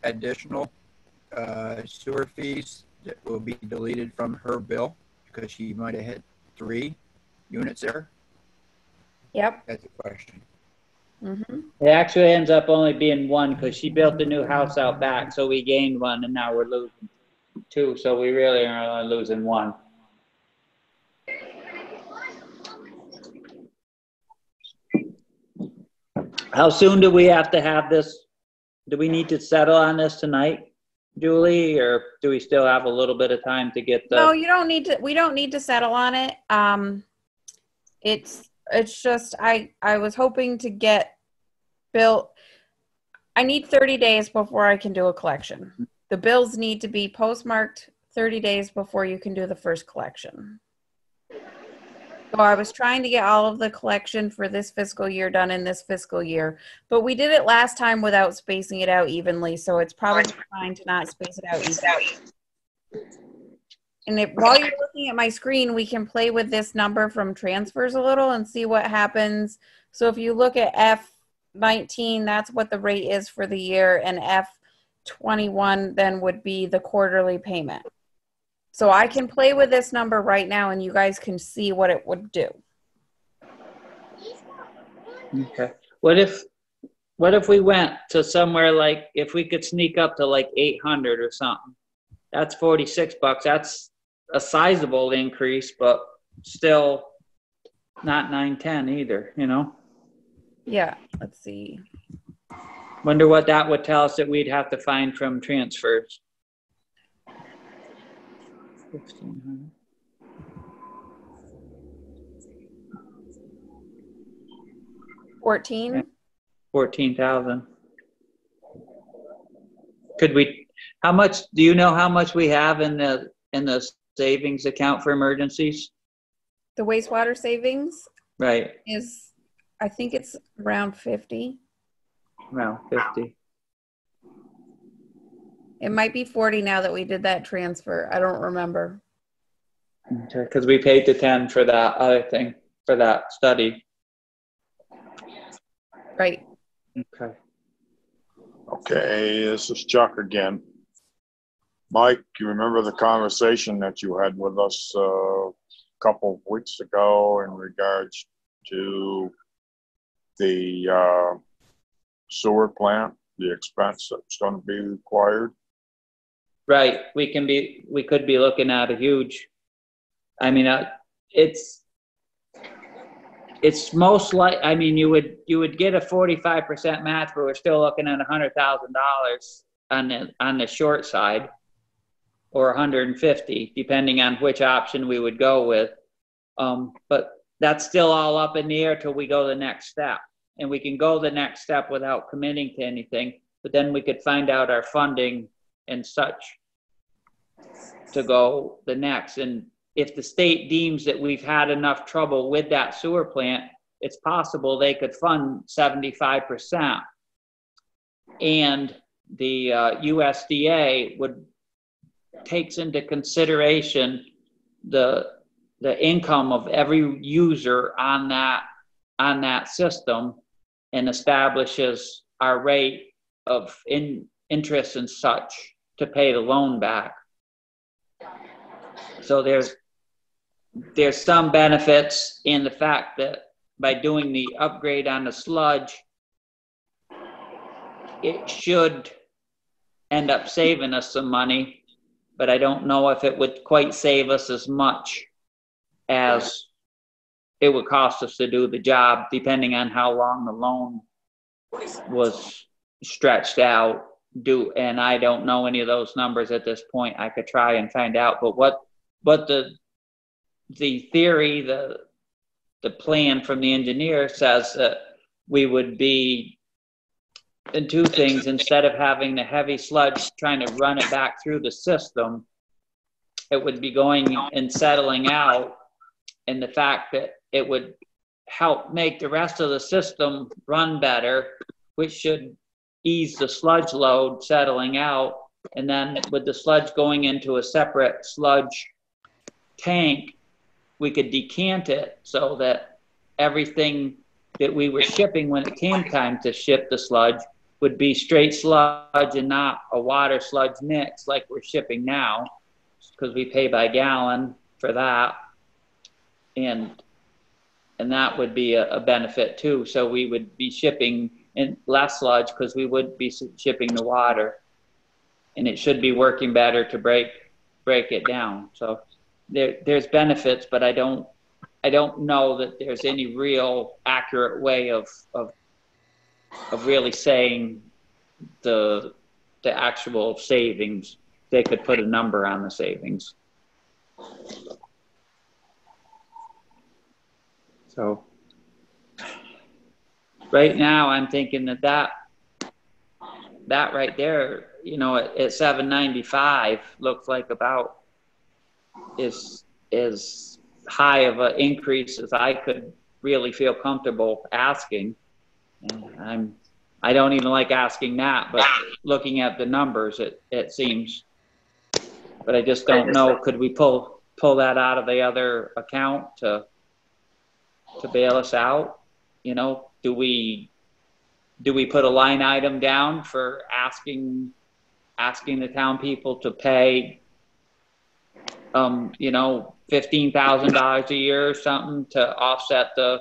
additional uh, sewer fees that will be deleted from her bill? Because she might have had three units there? Yep. That's a question. hmm It actually ends up only being one because she built a new house out back, so we gained one and now we're losing two, so we really are only losing one. How soon do we have to have this? Do we need to settle on this tonight, Julie, or do we still have a little bit of time to get the? No, you don't need to, we don't need to settle on it. Um, it's, it's just, I, I was hoping to get built. I need 30 days before I can do a collection. The bills need to be postmarked 30 days before you can do the first collection. So I was trying to get all of the collection for this fiscal year done in this fiscal year. But we did it last time without spacing it out evenly, so it's probably fine to not space it out evenly. And if, while you're looking at my screen, we can play with this number from transfers a little and see what happens. So if you look at F nineteen, that's what the rate is for the year, and F twenty-one then would be the quarterly payment. So I can play with this number right now and you guys can see what it would do. Okay. What if, what if we went to somewhere like, if we could sneak up to like eight hundred or something? That's forty-six bucks. That's a sizable increase, but still not nine, ten either, you know? Yeah, let's see. Wonder what that would tell us that we'd have to find from transfers. Fifteen hundred. Fourteen? Fourteen thousand. Could we, how much, do you know how much we have in the, in the savings account for emergencies? The wastewater savings Right, is, I think it's around fifty. around fifty. It might be forty now that we did that transfer. I don't remember. Okay, because we paid the ten for that other thing, for that study. Right. Okay. Okay, this is Chuck again. Mike, you remember the conversation that you had with us uh, a couple of weeks ago in regards to the uh, sewer plant, the expense that's going to be required? Right, we can be, we could be looking at a huge, I mean, uh, it's, it's most like, I mean, you would, you would get a forty-five percent match, but we're still looking at a hundred thousand dollars on the, on the short side. Or a hundred and fifty, depending on which option we would go with. Um, but that's still all up in the air till we go the next step. And we can go the next step without committing to anything, but then we could find out our funding and such to go the next. And if the state deems that we've had enough trouble with that sewer plant, it's possible they could fund seventy-five percent. And the uh, USDA would, takes into consideration the, the income of every user on that, on that system and establishes our rate of in, interest and such to pay the loan back. So there's, there's some benefits in the fact that by doing the upgrade on the sludge, it should end up saving us some money, but I don't know if it would quite save us as much as it would cost us to do the job, depending on how long the loan was stretched out. Do and I don't know any of those numbers at this point. I could try and find out, but what, but the the theory, the the plan from the engineer says that we would be in two things instead of having the heavy sludge trying to run it back through the system it would be going and settling out and the fact that it would help make the rest of the system run better which should ease the sludge load settling out and then with the sludge going into a separate sludge tank we could decant it so that everything that we were shipping when it came time to ship the sludge would be straight sludge and not a water sludge mix like we're shipping now because we pay by gallon for that. And and that would be a, a benefit too. So we would be shipping in less sludge because we would be shipping the water. And it should be working better to break break it down. So there there's benefits but i don't i don't know that there's any real accurate way of of of really saying the the actual savings. They could put a number on the savings. So right now i'm thinking that that that right there you know at, at 795 looks like about is is high of an increase as I could really feel comfortable asking. I'm, I don't even like asking that, but looking at the numbers, it, it seems. But I just don't know, could we pull, pull that out of the other account to, to bail us out? You know, do we, do we put a line item down for asking, asking the town people to pay, um, you know, fifteen thousand dollars a year or something to offset the,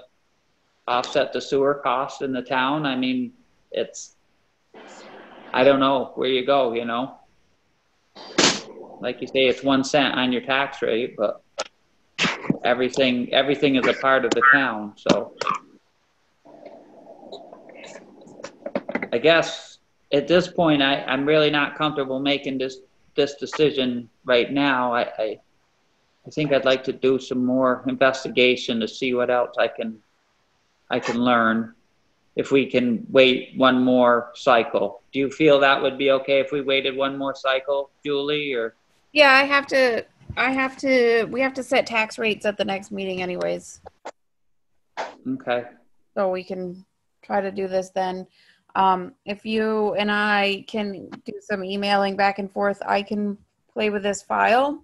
offset the sewer costs in the town? I mean, it's, I don't know where you go, you know? Like you say, it's one cent on your tax rate, but everything, everything is a part of the town, so. I guess at this point, I, I'm really not comfortable making this, this decision right now. I, I, I think I'd like to do some more investigation to see what else I can, I can learn. If we can wait one more cycle. Do you feel that would be okay if we waited one more cycle, Julie, or? Yeah, I have to, I have to, we have to set tax rates at the next meeting anyways. Okay, So we can try to do this then. Um, if you and I can do some emailing back and forth, I can play with this file.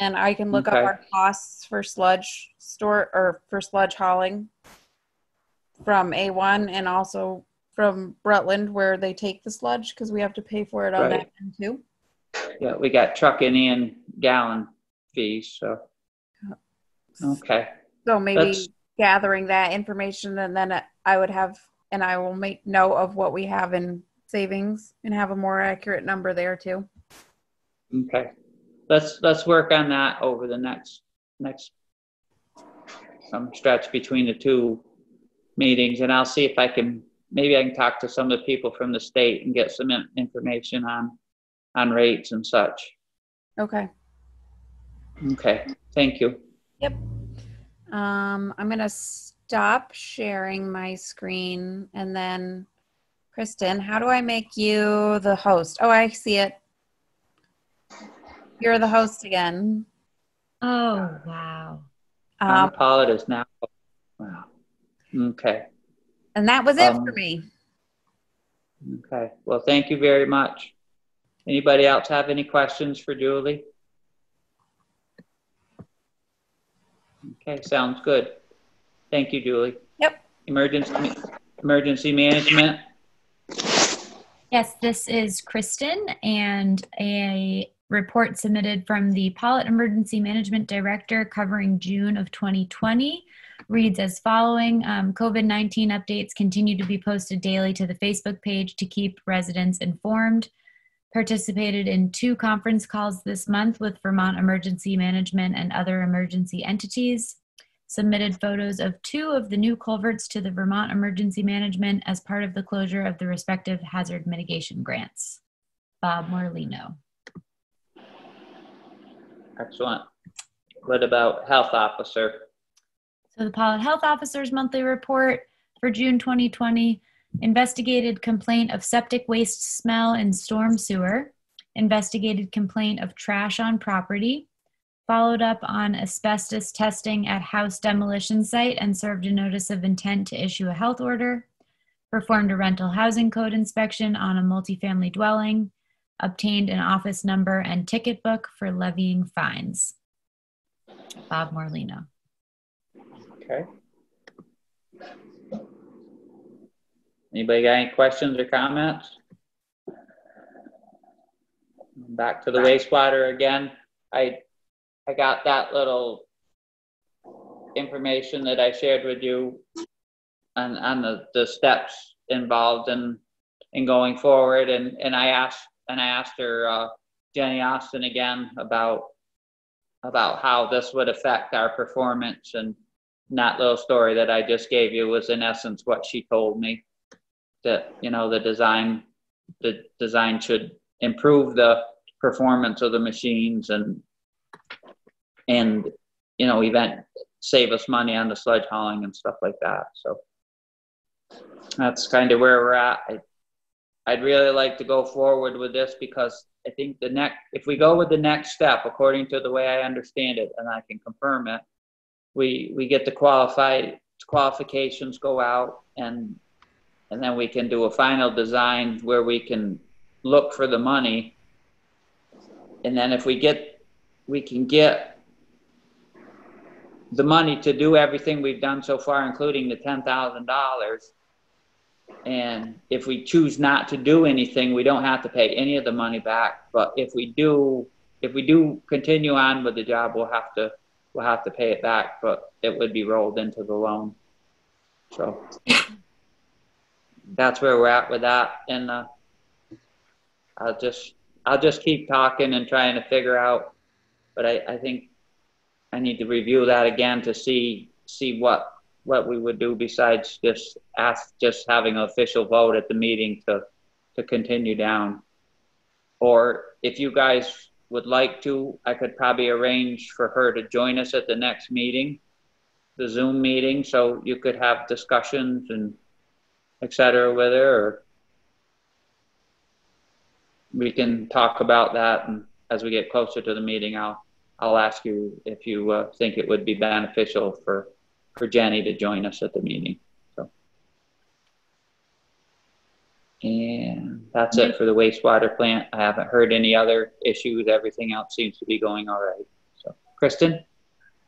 And I can look up our costs for sludge store or for sludge hauling from A1 and also from Rutland where they take the sludge because we have to pay for it on that Right. end too. yeah, we got trucking and gallon fees, so. Okay, So maybe That's- gathering that information and then I would have, and I will make note of what we have in savings and have a more accurate number there too. okay. Let's, let's work on that over the next, next some stretch between the two meetings, and I'll see if I can, maybe I can talk to some of the people from the state and get some in- information on, on rates and such. Okay. Okay, thank you. Yep. Um, I'm gonna stop sharing my screen and then Kristen, how do I make you the host? Oh, I see it. You're the host again. Oh, wow. Um, Paula is now, wow. Okay, and that was it um, for me. okay. Well, thank you very much. Anybody else have any questions for Julie? Okay, sounds good. Thank you, Julie. Yep. Emergency, emergency management, Yes, this is Kristen and a report submitted from the Pawlet Emergency Management Director covering June of 2020 reads as following. Um, COVID-19 updates continue to be posted daily to the Facebook page to keep residents informed. Participated in two conference calls this month with Vermont Emergency Management and other emergency entities submitted photos of two of the new culverts to the Vermont Emergency Management as part of the closure of the respective hazard mitigation grants. Bob Morlino. excellent. What about health officer? So the Pawlet Health Officer's monthly report for June 2020 investigated complaint of septic waste smell in storm sewer, investigated complaint of trash on property, followed up on asbestos testing at house demolition site and served a notice of intent to issue a health order, performed a rental housing code inspection on a multifamily dwelling, obtained an office number and ticket book for levying fines. Bob Morlino. Okay. Anybody got any questions or comments? Back to the wastewater again. I, I got that little information that I shared with you on, on the, the steps involved in, in going forward. And, and I asked, and I asked her, uh, Jenny Austin again about, about how this would affect our performance and that little story that I just gave you was in essence what she told me. That, you know, the design, the design should improve the performance of the machines and, and, you know, event, save us money on the sludge hauling and stuff like that, so. That's kind of where we're at. I, I'd really like to go forward with this because I think the next, if we go with the next step, according to the way I understand it, and I can confirm it, we, we get the qualified, qualifications go out and, and then we can do a final design where we can look for the money. And then if we get, we can get the money to do everything we've done so far, including the ten thousand dollars. And if we choose not to do anything, we don't have to pay any of the money back. But if we do, if we do continue on with the job, we'll have to, we'll have to pay it back, but it would be rolled into the loan. So that's where we're at with that. And, uh, I'll just, I'll just keep talking and trying to figure out, but I, I think I need to review that again to see, see what, what we would do besides just ask, just having an official vote at the meeting to, to continue down. Or if you guys would like to, I could probably arrange for her to join us at the next meeting, the Zoom meeting, so you could have discussions and et cetera with her, or we can talk about that, and as we get closer to the meeting, I'll, I'll ask you if you uh, think it would be beneficial for, for Jenny to join us at the meeting, so. And that's it for the wastewater plant. I haven't heard any other issues. Everything else seems to be going all right. So, Kristen?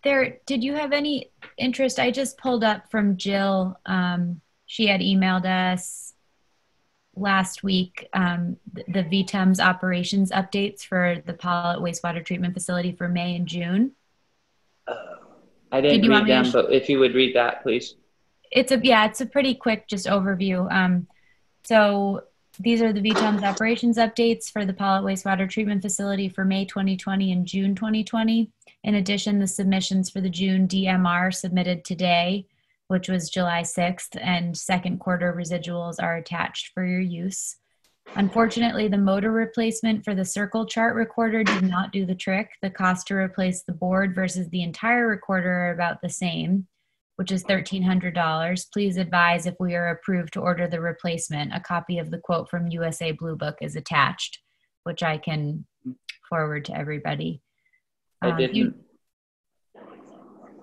There, did you have any interest? I just pulled up from Jill. Um, she had emailed us last week um, the, VTEM's operations updates for the Pawlet wastewater treatment facility for May and June. I Did didn't want read me to them, but if you would read that, please. It's a yeah, it's a pretty quick just overview. Um, so these are the VTEM's operations updates for the Pawlet wastewater treatment facility for May 2020 and June 2020. In addition, the submissions for the June DMR submitted today, which was July 6th, and second quarter residuals are attached for your use. Unfortunately, the motor replacement for the circle chart recorder did not do the trick. The cost to replace the board versus the entire recorder are about the same which is $1,300. Please advise if we are approved to order the replacement. A copy of the quote from USA Blue Book is attached, which I can forward to everybody. I Um, didn't.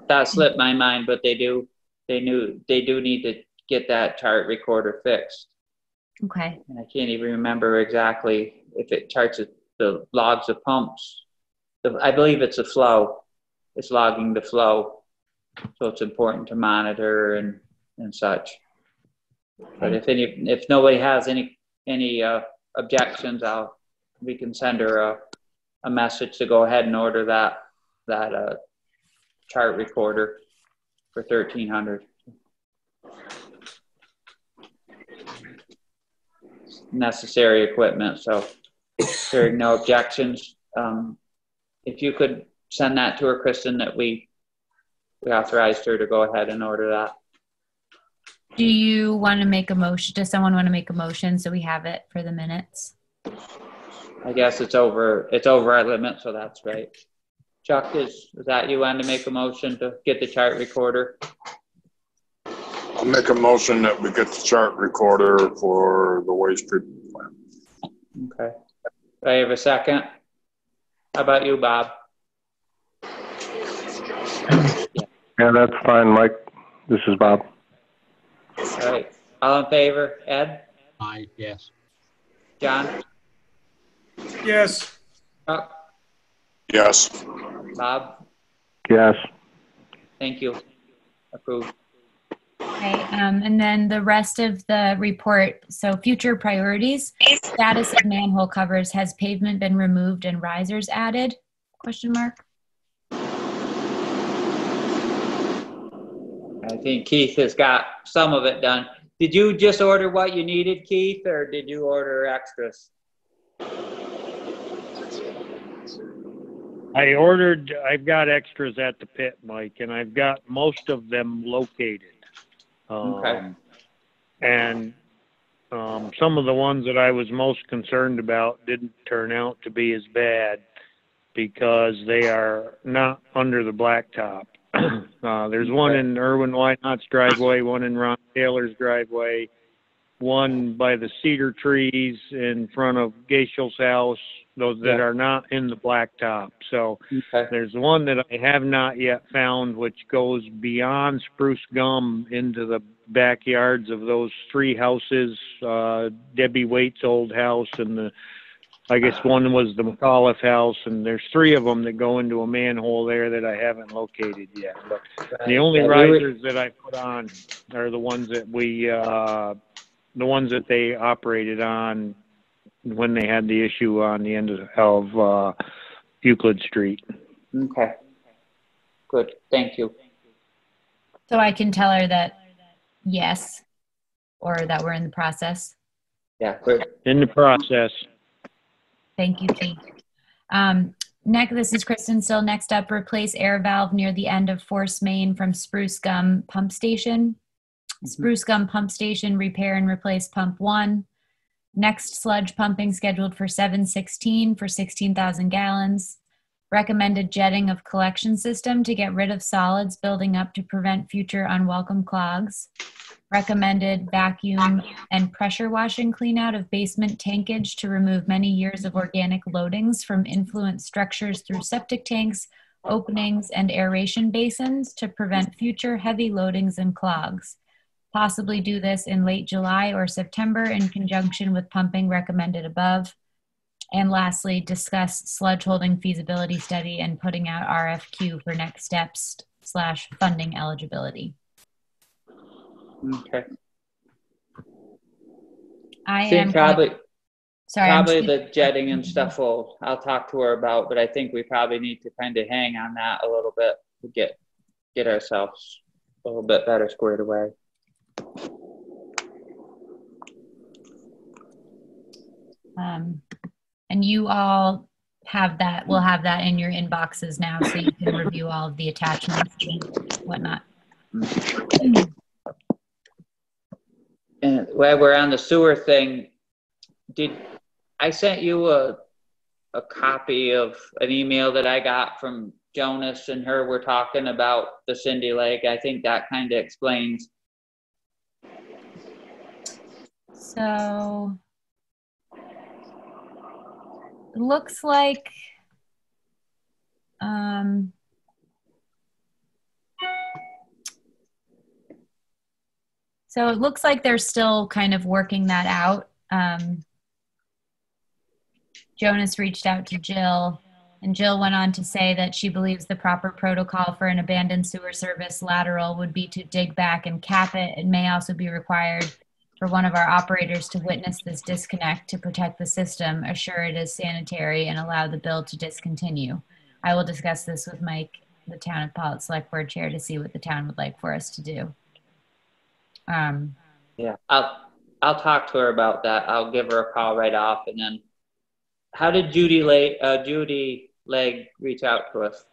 That slipped my mind, but they do, they knew, they do need to get that chart recorder fixed. Okay, And I can't even remember exactly if it charts the logs of pumps. I believe it's a flow. It's logging the flow. So it's important to monitor and, and such. But if any, if nobody has any, any, uh, objections, I'll, we can send her a, a message to go ahead and order that, that, uh, chart recorder for thirteen hundred. Necessary equipment, so hearing no objections, um, if you could send that to her, Kristen, that we, we authorized her to go ahead and order that. do you want to make a motion? Does someone want to make a motion so we have it for the minutes? I guess it's over, it's over our limit, so that's right. Chuck, is, is that you wanted to make a motion to get the chart recorder? I'll make a motion that we get the chart recorder for the waste treatment plant. Okay. Do I have a second? How about you, Bob? Yeah, that's fine, Mike. This is Bob. All right. All in favor? Ed? Aye, yes. John? Yes, Chuck? Yes, Bob? Yes. Thank you. Approved. Okay, um, and then the rest of the report, so future priorities, status of manhole covers, has pavement been removed and risers added? Question mark? I think Keith has got some of it done. Did you just order what you needed, Keith, or did you order extras? I ordered, I've got extras at the pit, Mike, and I've got most of them located. Okay. Um, And, um, some of the ones that I was most concerned about didn't turn out to be as bad because they are not under the blacktop. Uh, there's one in Irwin Wynot's driveway, one in Ron Taylor's driveway, one by the cedar trees in front of Gaishel's house, those that Yeah. are not in the blacktop. So Okay. there's one that I have not yet found, which goes beyond Spruce Gum into the backyards of those three houses, uh, Debbie Waite's old house and the, I guess one was the McAuliffe house, and there's three of them that go into a manhole there that I haven't located yet. But the only Yeah, we would- risers that I put on are the ones that we, uh, the ones that they operated on when they had the issue on the end of, of uh, Euclid Street. Okay. Good, thank you. So I can tell her that yes, or that we're in the process. Yeah, good. In the process, Thank you, Keith. Um, next, this is Kristen still. Next up, replace air valve near the end of Force Main from Spruce Gum Pump Station. Spruce Gum Pump Station, repair and replace pump one. Next sludge pumping scheduled for 716 for 16,000 gallons. Recommended jetting of collection system to get rid of solids building up to prevent future unwelcome clogs. Recommended vacuum and pressure washing cleanout of basement tankage to remove many years of organic loadings from influent structures through septic tanks, openings, and aeration basins to prevent future heavy loadings and clogs. Possibly do this in late July or September in conjunction with pumping recommended above. And lastly, discuss sludge holding feasibility study and putting out RFQ for next steps slash funding eligibility. Okay. I think am probably, sorry. Probably the jetting and stuff will, I'll talk to her about, but I think we probably need to kind of hang on that a little bit to get, get ourselves a little bit better squared away. Um, and you all have that, we'll have that in your inboxes now, so you can review all of the attachments and whatnot. And while we're on the sewer thing, did, I sent you a, a copy of an email that I got from Jonas and her were talking about the Cindy Lake. I think that kind of explains. So it looks like um, so it looks like they're still kind of working that out. Um, Jonas reached out to Jill, and Jill went on to say that she believes the proper protocol for an abandoned sewer service lateral would be to dig back and cap it. It may also be required for one of our operators to witness this disconnect to protect the system, assure it is sanitary, and allow the bill to discontinue. I will discuss this with Mike, the town of Pawlet Select Board Chair, to see what the town would like for us to do. Um, Yeah, I'll, I'll talk to her about that. I'll give her a call right off and then, how did Judy Leg, uh, Judy Leg reach out to us?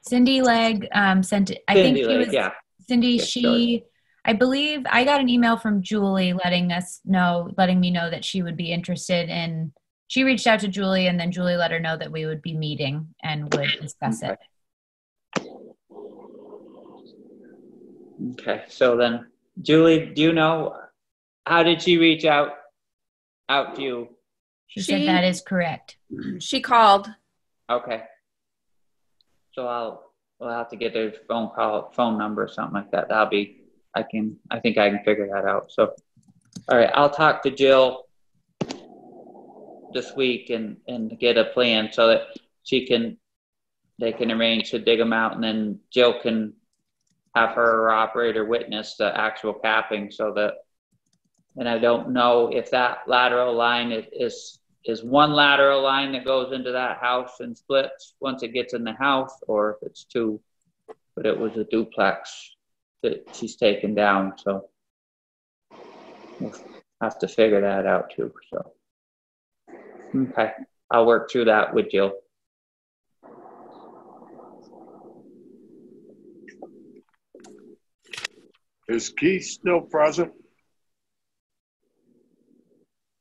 Cindy Legg um, sent. I think Cindy she Leg, was yeah. Cindy. She, I believe, I got an email from Julie letting us know, letting me know that she would be interested in. She reached out to Julie, and then Julie let her know that we would be meeting and would discuss it. Okay, so then, Julie, do you know, how did she reach out, out to you? She, said that is correct. She called. Okay. So I'll, we'll have to get their phone call, phone number or something like that. That'll be, I can, I think I can figure that out. So, all right, I'll talk to Jill this week and, and get a plan so that she can, they can arrange to dig them out and then Jill can have her operator witness the actual capping so that, and I don't know if that lateral line is, is is one lateral line that goes into that house and splits once it gets in the house, or if it's two. But it was a duplex that she's taken down, so we'll have to figure that out too. So, okay, I'll work through that with Jill. Is Keith still present?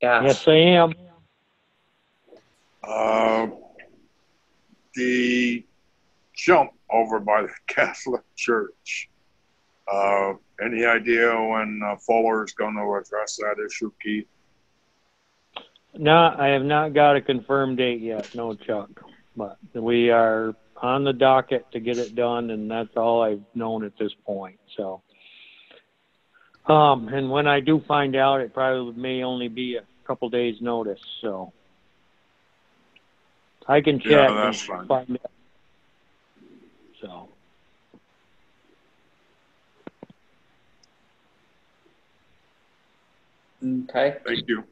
Yeah. yes, I am. Uh, the jump over by the Catholic Church. Uh, any idea when uh, is going to address that issue, Keith? No, I have not got a confirmed date yet, no Chuck. But we are on the docket to get it done and that's all I've known at this point, so. Um, and when I do find out, it probably may only be a couple days' notice, so. I can Yeah, check that's and fine. find out. So, Okay. Thank you.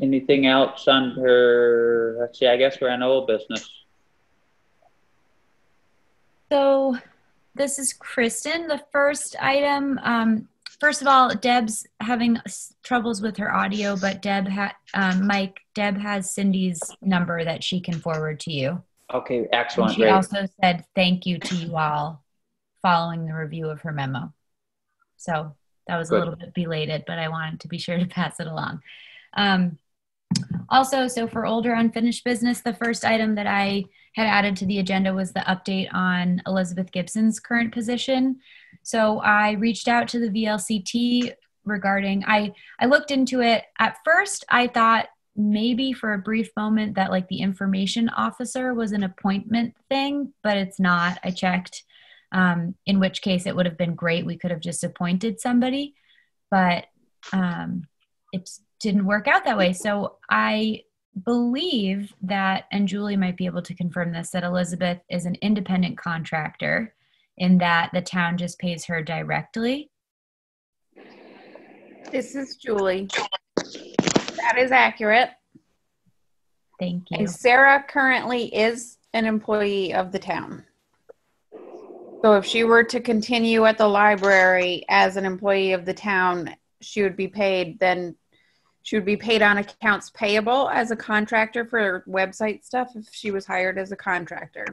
Anything else under, let's see, I guess we're on old business. So this is Kristen. The first item, um, first of all, Deb's having s- troubles with her audio, but Deb ha- um, Mike, Deb has Cindy's number that she can forward to you. Okay, And excellent, she great. also said thank you to you all following the review of her memo. So that was a little bit belated, but I wanted to be sure to pass it along. Um, also, so for older unfinished business, the first item that I had added to the agenda was the update on Elizabeth Gibson's current position. So I reached out to the VLCT regarding I I looked into it. At first, I thought maybe for a brief moment that like the information officer was an appointment thing, but it's not. I checked. Um, in which case, it would have been great. We could have just appointed somebody, but um, it didn't work out that way. So I believe that, and Julie might be able to confirm this, that Elizabeth is an independent contractor in that the town just pays her directly. This is Julie. That is accurate. Thank you. And Sarah currently is an employee of the town. So if she were to continue at the library as an employee of the town, she would be paid then she would be paid on accounts payable as a contractor for website stuff if she was hired as a contractor.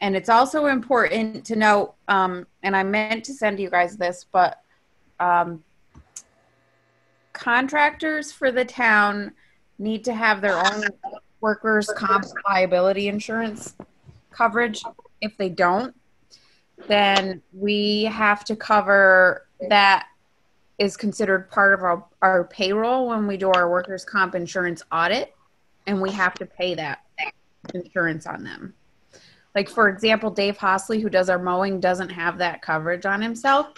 And it's also important to note, um, and I meant to send you guys this, but um, contractors for the town need to have their own workers' comp liability insurance coverage. If they don't, then we have to cover that is considered part of our, our payroll when we do our workers' comp insurance audit, and we have to pay that insurance on them. Like, for example, Dave Hosley, who does our mowing, doesn't have that coverage on himself.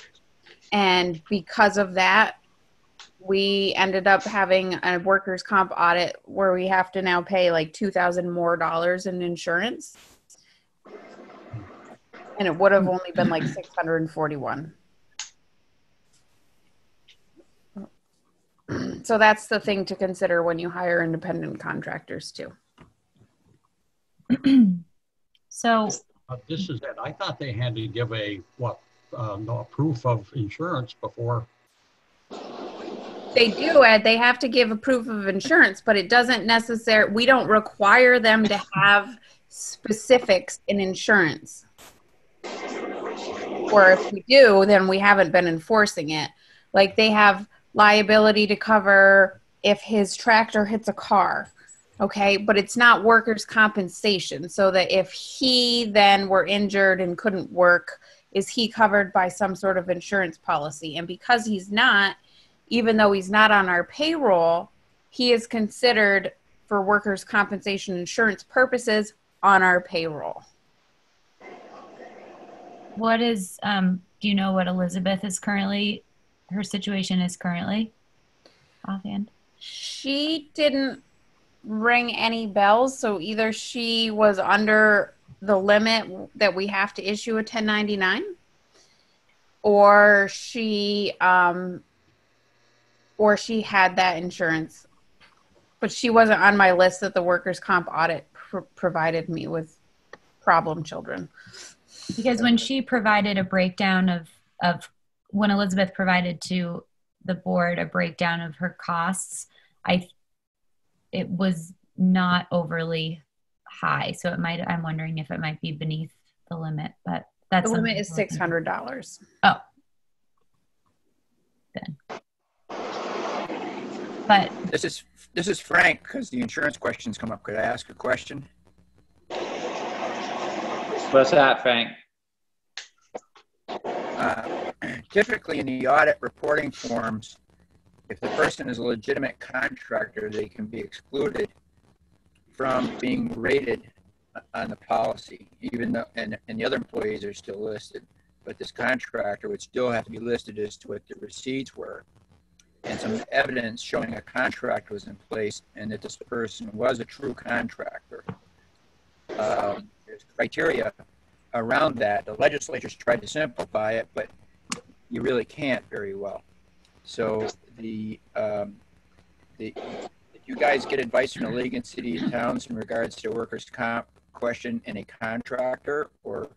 And because of that, we ended up having a workers' comp audit where we have to now pay like 2,000 more dollars in insurance. And it would have only been like 641. So that's the thing to consider when you hire independent contractors too. so Uh, This is it. I thought they had to give a, what, uh, no, a proof of insurance before. They do, Ed. They have to give a proof of insurance, but it doesn't necessarily, we don't require them to have specifics in insurance. Or if we do, then we haven't been enforcing it. Like they have liability to cover if his tractor hits a car. Okay, but it's not workers' compensation. So that if he then were injured and couldn't work, is he covered by some sort of insurance policy? And because he's not, even though he's not on our payroll, he is considered for workers' compensation insurance purposes on our payroll. What is um do you know what Elizabeth is currently her situation is currently offhand? She didn't ring any bells, so either she was under the limit that we have to issue a 1099 or she um or she had that insurance. But she wasn't on my list that the workers' comp audit pr- provided me with problem children. Because when she provided a breakdown of of when Elizabeth provided to the board a breakdown of her costs, I it was not overly high. So it might I'm wondering if it might be beneath the limit, but that's The limit something is to look six into. hundred dollars. Oh. Then. But This is, this is Frank, because the insurance questions come up. Could I ask a question? What's that, Frank? Uh, Typically, in the audit reporting forms, if the person is a legitimate contractor, they can be excluded from being rated on the policy, even though, and, and the other employees are still listed. But this contractor would still have to be listed as to what the receipts were. And some evidence showing a contract was in place and that this person was a true contractor. Um, criteria around that. The legislature's tried to simplify it, but you really can't very well. So the, um, the, did you guys get advice from the league and city and towns in regards to workers' comp question in a contractor or?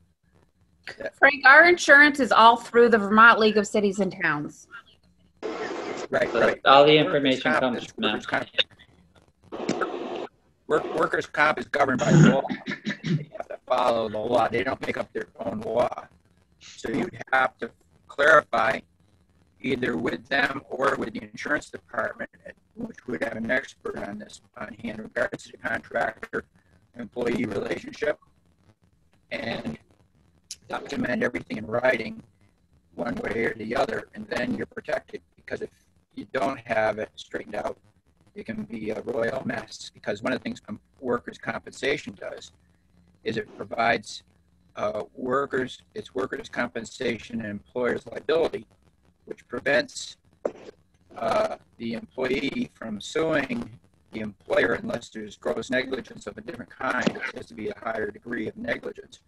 Frank, our insurance is all through the Vermont League of Cities and Towns. Right, So right. All the information comp comes from them. workers' comp- Work, workers' comp is governed by law. Follow the law. They don't make up their own law. So you'd have to clarify either with them or with the insurance department, which would have an expert on this on hand in regards to the contractor employee relationship and document everything in writing one way or the other, and then you're protected. Because if you don't have it straightened out, it can be a royal mess. Because one of the things workers' compensation does is it provides uh, workers, it's workers' compensation and employers' liability, which prevents uh, the employee from suing the employer unless there's gross negligence of a different kind. It has to be a higher degree of negligence.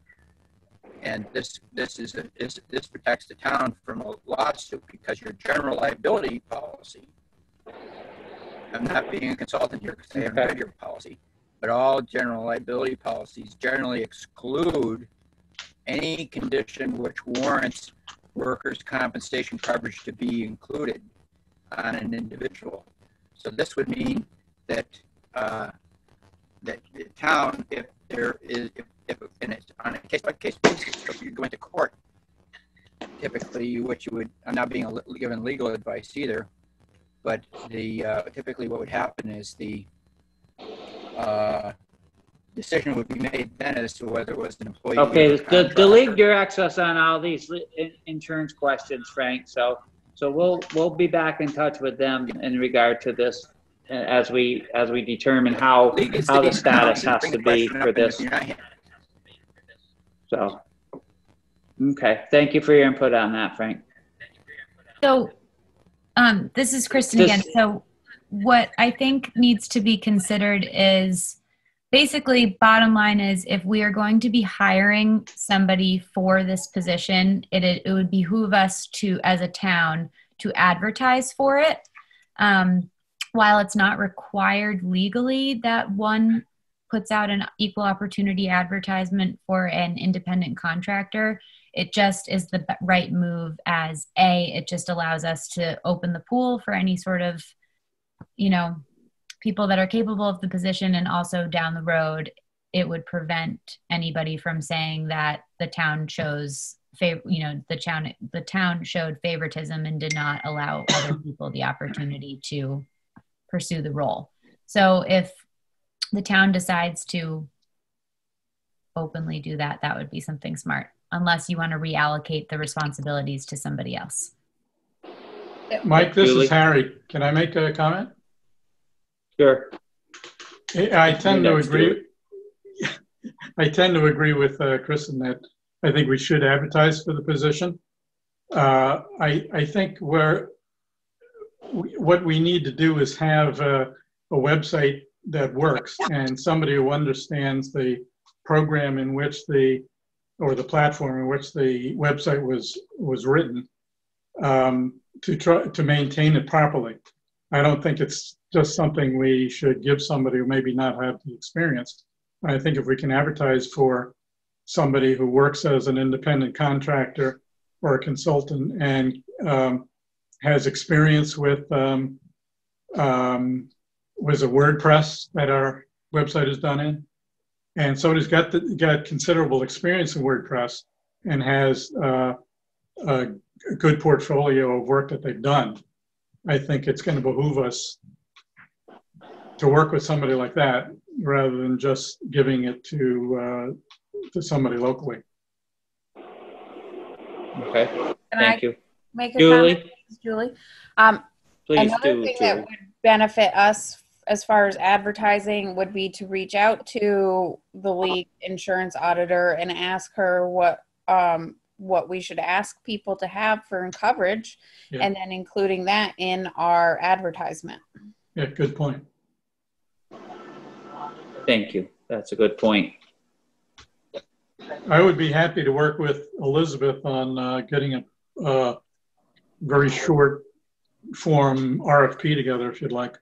And this, this is, a- this, this protects the town from a lawsuit because your general liability policy, I'm not being a consultant here because I haven't read your policy, but all general liability policies generally exclude any condition which warrants workers' compensation coverage to be included on an individual. So this would mean that, uh, that the town, if there is, if, if, and it's on a case-by-case basis, if you go into court, typically what you would, I'm not being given legal advice either, but the, uh, typically what would happen is the, uh, decision would be made then as to whether it was an employee. Okay, or the, the contractor. league directs us on all these li- in- insurance questions, Frank, so, so we'll, we'll be back in touch with them in regard to this uh, as we, as we determine how, League is how the sitting status down, has bring to the be question for up, and if this, you're not here- so. Okay, thank you for your input on that, Frank. So, um, this is Kristen This- again. So, what I think needs to be considered is basically, bottom line is if we are going to be hiring somebody for this position, it, it would behoove us to, as a town, to advertise for it. Um, while it's not required legally that one puts out an equal opportunity advertisement for an independent contractor, it just is the right move as a it just allows us to open the pool for any sort of you know people that are capable of the position and also down the road it would prevent anybody from saying that the town chose fav- you know the town the town showed favoritism and did not allow other people the opportunity to pursue the role so if the town decides to openly do that that would be something smart unless you want to reallocate the responsibilities to somebody else Mike, this is Harry. Can I make a comment? Sure. I tend to agree. I tend to agree with uh, Kristen that I think we should advertise for the position. Uh, I, I think where, we- what we need to do is have a, a website that works and somebody who understands the program in which the, or the platform in which the website was, was written um, to try, to maintain it properly. I don't think it's just something we should give somebody who maybe not have the experience. I think if we can advertise for somebody who works as an independent contractor or a consultant and um, has experience with um, um, was a WordPress that our website is done in, and so somebody's got the, got considerable experience in WordPress and has uh, a good portfolio of work that they've done. I think it's going to behoove us to work with somebody like that rather than just giving it to uh, to somebody locally. Okay, Can thank I you. make a Julie? comment, This is Julie? Um, please Another do. thing that would benefit us as far as advertising would be to reach out to the league insurance auditor and ask her what um what we should ask people to have for coverage Yeah. and then including that in our advertisement. Yeah, good point. Thank you. That's a good point. I would be happy to work with Elizabeth on uh, getting a uh, very short form RFP together if you'd like.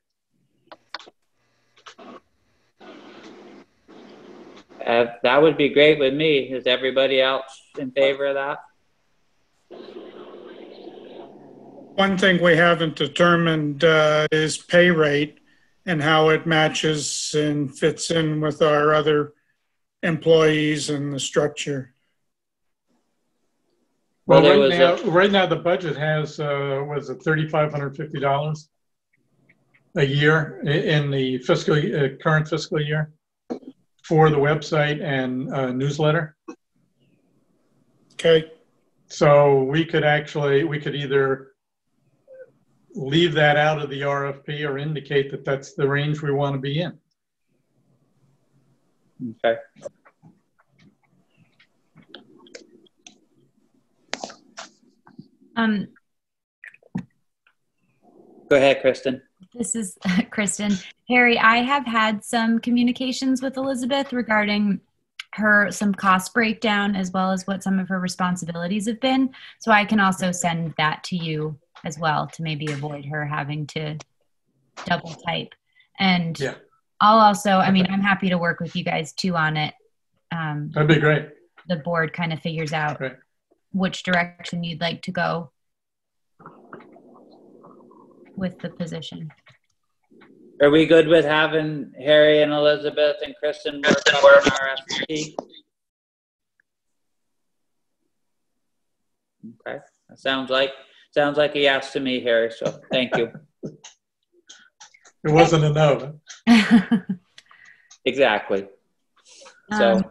Uh, that would be great with me. Is everybody else in favor of that? One thing we haven't determined uh, is pay rate and how it matches and fits in with our other employees and the structure. Well, Well, right was now, right now the budget has, uh, was it thirty-five hundred fifty dollars a year in the fiscal, uh, current fiscal year for the website and uh, newsletter? Okay, So we could actually, we could either leave that out of the RFP or indicate that that's the range we want to be in. Okay. Um, Go ahead, Kristen. This is Kristen. Harry, I have had some communications with Elizabeth regarding her some cost breakdown as well as what some of her responsibilities have been. So I can also send that to you as well to maybe avoid her having to double type. And Yeah. I'll also, I mean, I'm happy to work with you guys too on it. Um, That'd be great. the board kind of figures out Right. which direction you'd like to go with the position. Are we good with having Harry and Elizabeth and Kristen work up on RFP? Okay, that sounds like, sounds like a yes to me, Harry, so thank you. It wasn't a no. Exactly. So, Um,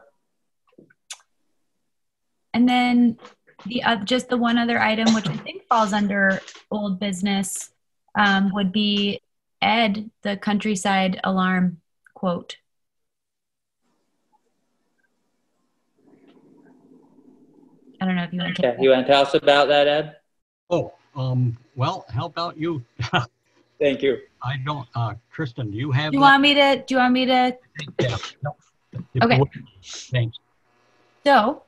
And then the, uh, just the one other item, which I think falls under old business, um, would be Ed, the countryside alarm quote. I don't know if you want to yeah, take you want to tell us about that, Ed? Oh, um, well, how about you? Thank you. I don't, uh, Kristen, do you have? Do you want me to, do you want me to Yeah, no. Okay. Thanks. So,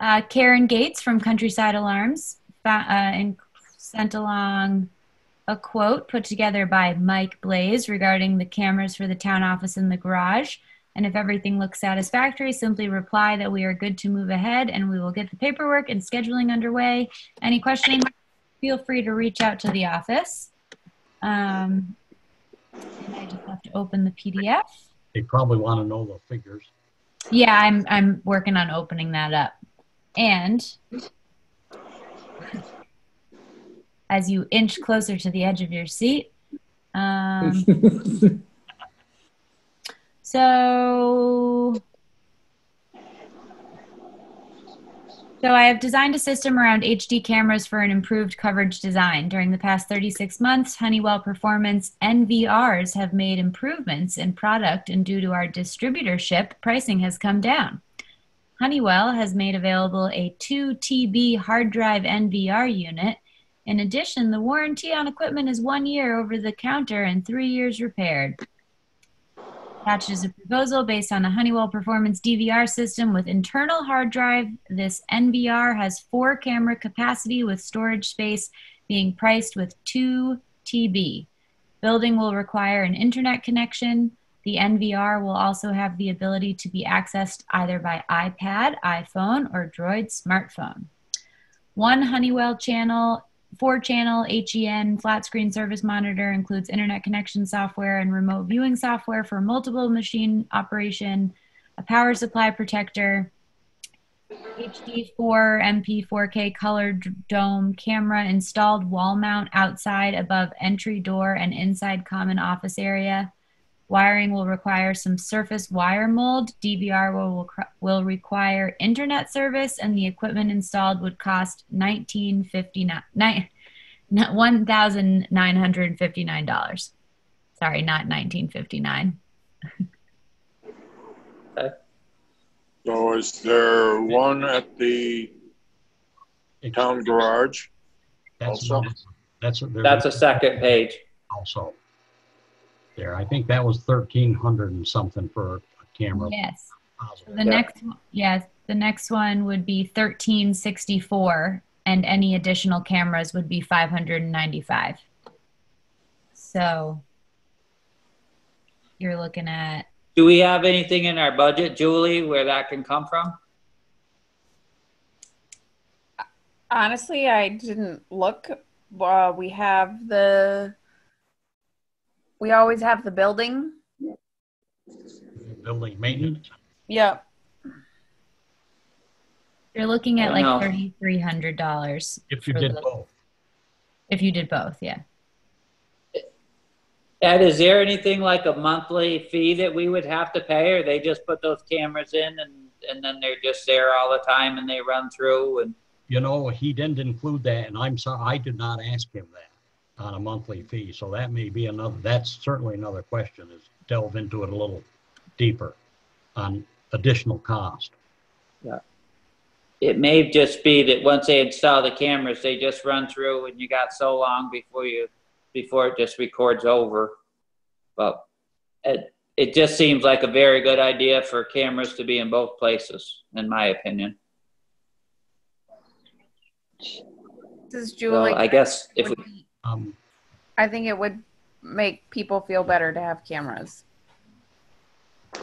uh, Karen Gates from Countryside Alarms uh, and sent along a quote put together by Mike Blaze regarding the cameras for the town office and the garage. And if everything looks satisfactory, simply reply that we are good to move ahead and we will get the paperwork and scheduling underway. Any questions, feel free to reach out to the office. Um, and I just have to open the PDF. They probably want to know the figures. Yeah, I'm I'm working on opening that up. And as you inch closer to the edge of your seat, um, so so I have designed a system around HD cameras for an improved coverage design. During the past 36 months, Honeywell Performance NVRs have made improvements in product, and due to our distributorship, pricing has come down. Honeywell has made available a 2 TB hard drive NVR unit. In addition, the warranty on equipment is one year over the counter and three years repaired. Attached is a proposal based on a Honeywell Performance DVR system with internal hard drive. This NVR has four camera capacity with storage space being priced with 2 TB. Building will require an internet connection. The NVR will also have the ability to be accessed either by iPad, iPhone, or Droid smartphone. One Honeywell channel, four channel HEN flat screen service monitor includes internet connection software and remote viewing software for multiple machine operation, a power supply protector, HD4 MP4K colored dome camera installed wall mount outside above entry door and inside common office area. Wiring will require some surface wire mold. DVR will, will require internet service, and the equipment installed would cost 1959 No, one thousand nine hundred fifty-nine dollars. Sorry, not nineteen fifty-nine. So is there one at the town garage? That's, Also? another- that's, a- That's a second page. Also. There, I think that was thirteen hundred and something for a camera. Yes. Positive. The next, yes, the next one would be thirteen sixty-four, and any additional cameras would be five hundred and ninety-five. So you're looking at, Do we have anything in our budget, Julie, where that can come from? Honestly, I didn't look. Uh, we have the. We always have the building. Building maintenance. Yep. you're looking at like know. thirty-three hundred dollars. If you did both. If you did both, yeah. Ed, is there anything like a monthly fee that we would have to pay, or they just put those cameras in and, and then they're just there all the time and they run through and? You know, he didn't include that, and I'm sorry, I did not ask him that on a monthly fee. So that may be another, that's certainly another question, is delve into it a little deeper on additional cost. Yeah. It may just be that once they install the cameras, they just run through and you got so long before you, before it just records over. But it, it just seems like a very good idea for cameras to be in both places, in my opinion. This is So Julie. I guess if, we- Would be- Um, I think it would make people feel better to have cameras.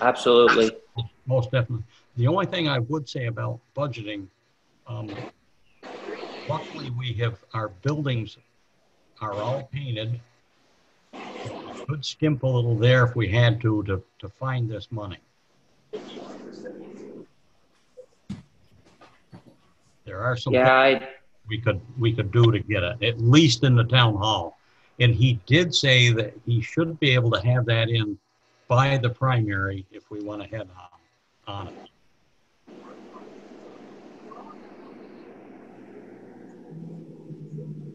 absolutely. Most definitely. The only thing I would say about budgeting, um, luckily we have, our buildings are all painted. We Could skimp a little there if we had to, to, to find this money. There are some. Yeah, I, we could, we could do to get it, at least in the town hall. And he did say that he should be able to have that in by the primary if we went ahead on, on it.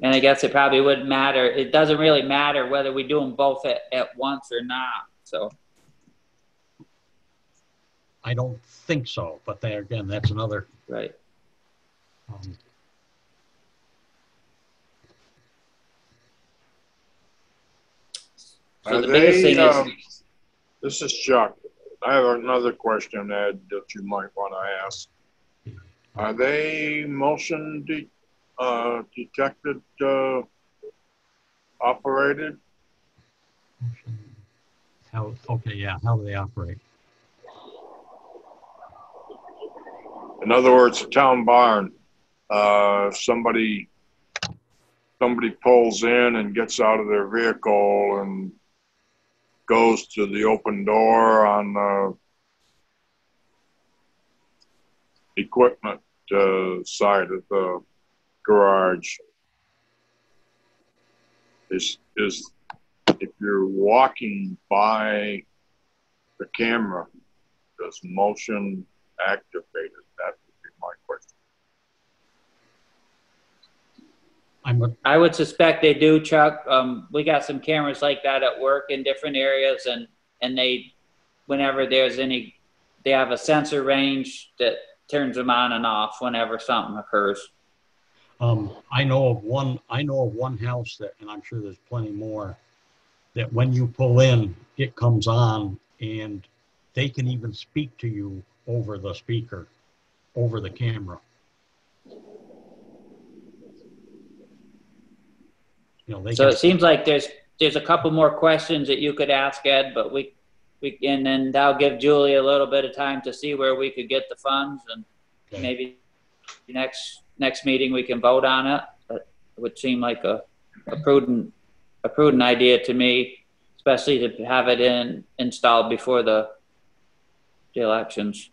And I guess it probably wouldn't matter. It doesn't really matter whether we do them both at, at once or not. So, I don't think so, but there again, that's another, right. um, So Are the biggest they, thing um, is, This is Chuck. I have another question, Ed, that you might want to ask. Are they motion de- uh, detected, uh, operated? how, okay, yeah, how do they operate? In other words, a town barn, uh, somebody, somebody pulls in and gets out of their vehicle and goes to the open door on the equipment, uh, side of the garage. Is, is, if you're walking by the camera, does motion activate it? That would be my question. I'm, a- I would suspect they do, Chuck. Um, we got some cameras like that at work in different areas and, and they, whenever there's any, they have a sensor range that turns them on and off whenever something occurs. Um, I know of one, I know of one house that, and I'm sure there's plenty more, that when you pull in, it comes on and they can even speak to you over the speaker, over the camera. You know, they So can, it seems like there's, there's a couple more questions that you could ask Ed, but we, we, and then that'll give Julie a little bit of time to see where we could get the funds and Okay. maybe next, next meeting we can vote on it. But it would seem like a, a prudent, a prudent idea to me, especially to have it in, installed before the, the elections.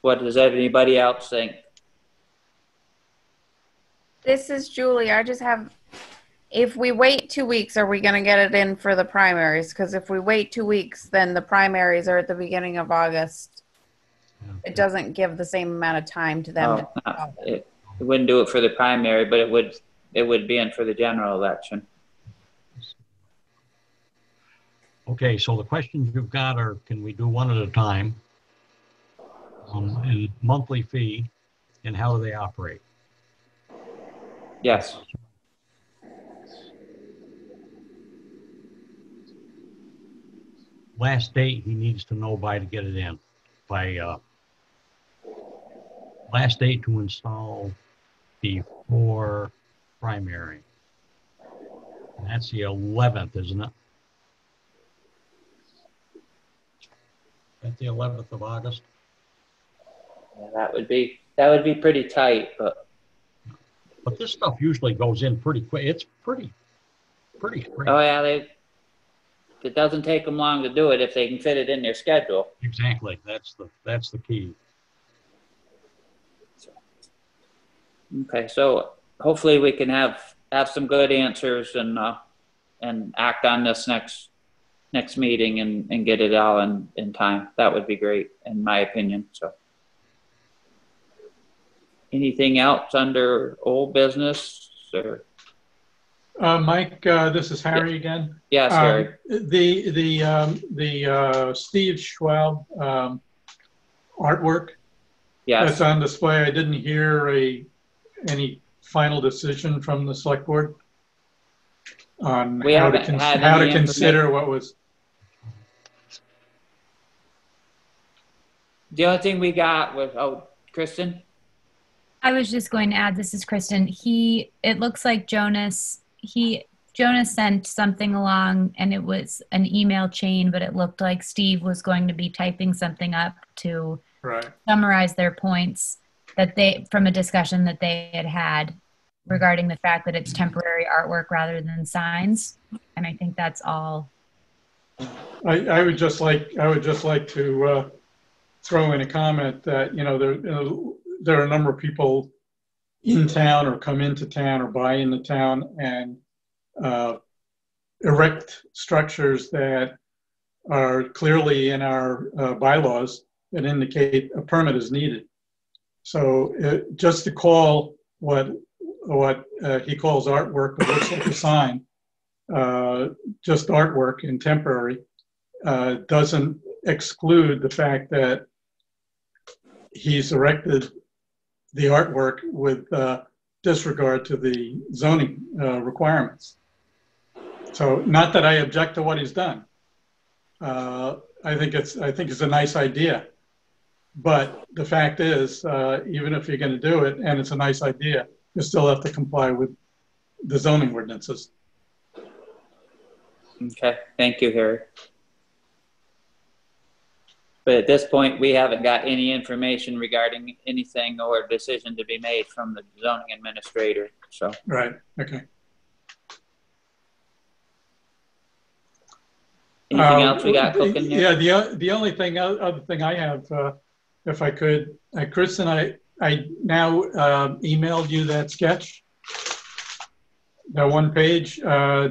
What does anybody else think? This is Julie. I just have, if we wait two weeks, are we going to get it in for the primaries? Because if we wait two weeks, then the primaries are at the beginning of August. It doesn't give the same amount of time to them. Oh, to not- it- we wouldn't do it for the primary, but it would, it would be in for the general election. Okay, so the questions you've got are, can we do one at a time? Um, and monthly fee, and how do they operate? Yes. Last date he needs to know by to get it in, by, uh, last date to install before primary. And that's the 11th, isn't it? At the 11th of August? Yeah, That would be, that would be pretty tight, but But this stuff usually goes in pretty quick. It's pretty, pretty straight. Oh, yeah, they, it doesn't take them long to do it if they can fit it in their schedule. Exactly. That's the, that's the key. Okay, so hopefully we can have, have some good answers and, uh, and act on this next, next meeting and, and get it all in, in time. That would be great, in my opinion, so. Anything else under old business or, Uh, Mike, uh, this is Harry again. yes, Um, Harry? The, the, um, the, uh, Steve Schwab, um, artwork Yes, that's on display, I didn't hear a, any final decision from the select board on We how to, haven't cons- had how to consider what was, the only thing we got was, oh, Kristen? I was just going to add, this is Kristen. He, it looks like Jonas, he, Jonas sent something along and it was an email chain, but it looked like Steve was going to be typing something up to right, summarize their points that they, from a discussion that they had had regarding the fact that it's temporary artwork rather than signs. And I think that's all. I, I would just like, I would just like to uh, throw in a comment that, you know, there, you know, there are a number of people in town or come into town or buy into town and uh, erect structures that are clearly in our uh, bylaws that indicate a permit is needed. So uh, just to call what, what uh, he calls artwork, but looks like a sign, uh, just artwork and temporary, uh, doesn't exclude the fact that he's erected the artwork with uh, disregard to the zoning uh, requirements. So not that I object to what he's done. Uh, I think it's, I think it's a nice idea. But the fact is, uh, even if you're going to do it and it's a nice idea, you still have to comply with the zoning ordinances. Okay, thank you, Harry. But at this point, we haven't got any information regarding anything or decision to be made from the zoning administrator, so. Right, okay. Anything Uh, else we got cooking here? Yeah, the, o- the only thing, o- other thing I have, uh, if I could, uh, and I, I now uh, emailed you that sketch. That one page. Uh,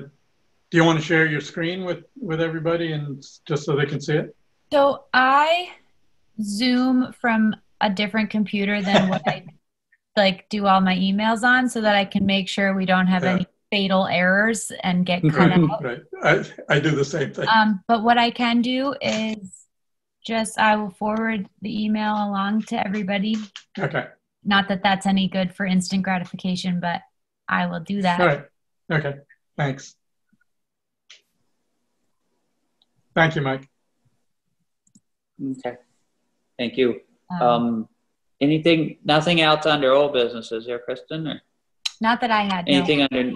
Do you want to share your screen with, with everybody and s- just so they can see it? So I Zoom from a different computer than what I like do all my emails on so that I can make sure we don't have Yeah. any fatal errors and get cut out. Right, I, I do the same thing. Um, but what I can do is just I will forward the email along to everybody. Okay, Not that that's any good for instant gratification, but I will do that. all right, okay, thanks. Thank you, Mike. Okay, thank you. Um, Um, anything, nothing else under old businesses here, Kristen, or not that I had. no. anything under,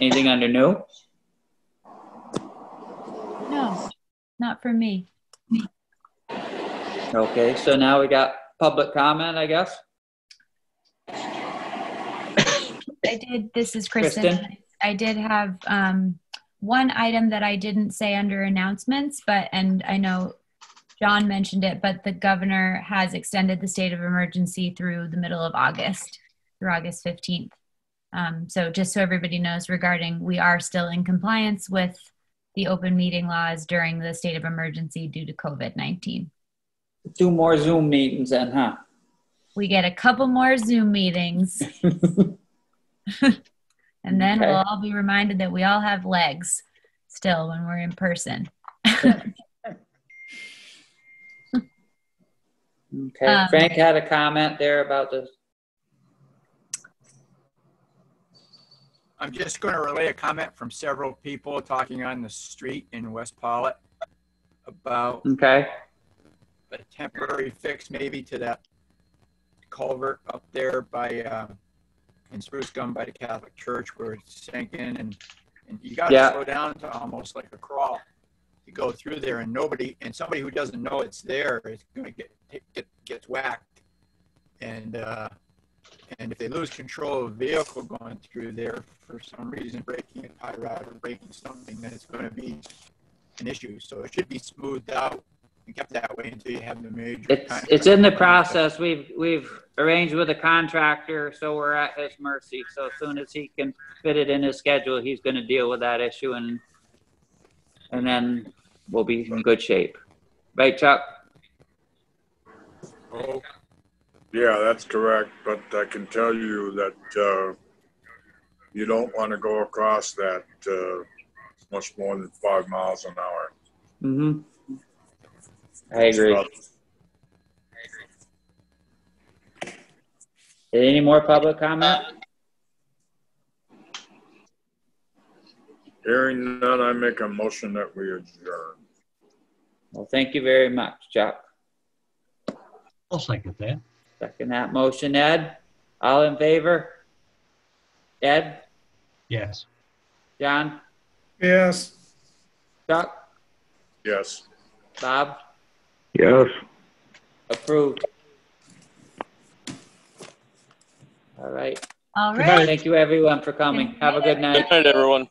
anything under new? No, not for me. Okay, so now we got public comment, I guess? I did, this is Kristen. Kristen? I did have um, one item that I didn't say under announcements, but, and I know John mentioned it, but the governor has extended the state of emergency through the middle of August, through August 15th. Um, so just so everybody knows regarding, we are still in compliance with the open meeting laws during the state of emergency due to COVID-19. Do more Zoom meetings then, huh? we get a couple more Zoom meetings. and then Okay. we'll all be reminded that we all have legs still when we're in person. Okay, Um, Frank had a comment there about the, I'm just going to relay a comment from several people talking on the street in West Pawlet about okay, a temporary fix maybe to that culvert up there by, uh, in Spruce Gum by the Catholic Church where it's sinking and, and you gotta Yeah. slow down to almost like a crawl to go through there and nobody, and somebody who doesn't know it's there is gonna get, get, gets whacked. And, uh, and if they lose control of a vehicle going through there for some reason, breaking a tie rod or breaking something, then it's gonna be an issue. So it should be smoothed out and kept that way until you have the major. it's, it's in the process. We've, we've arranged with a contractor, so we're at his mercy. So as soon as he can fit it in his schedule, he's gonna deal with that issue and, and then we'll be in good shape. Right, Chuck? Oh, yeah, that's correct, but I can tell you that, uh, you don't want to go across that, uh, much more than five miles an hour. Mm-hmm. I agree. Any more public comment? Hearing none, I make a motion that we adjourn. Well, thank you very much, Chuck. I'll second that. Second that motion, Ed. All in favor? Ed, Yes. John, Yes. Chuck, Yes. Bob, Yes. approved. All right. All Good night. right. Thank you, everyone, for coming. Have a good night. Good night, everyone.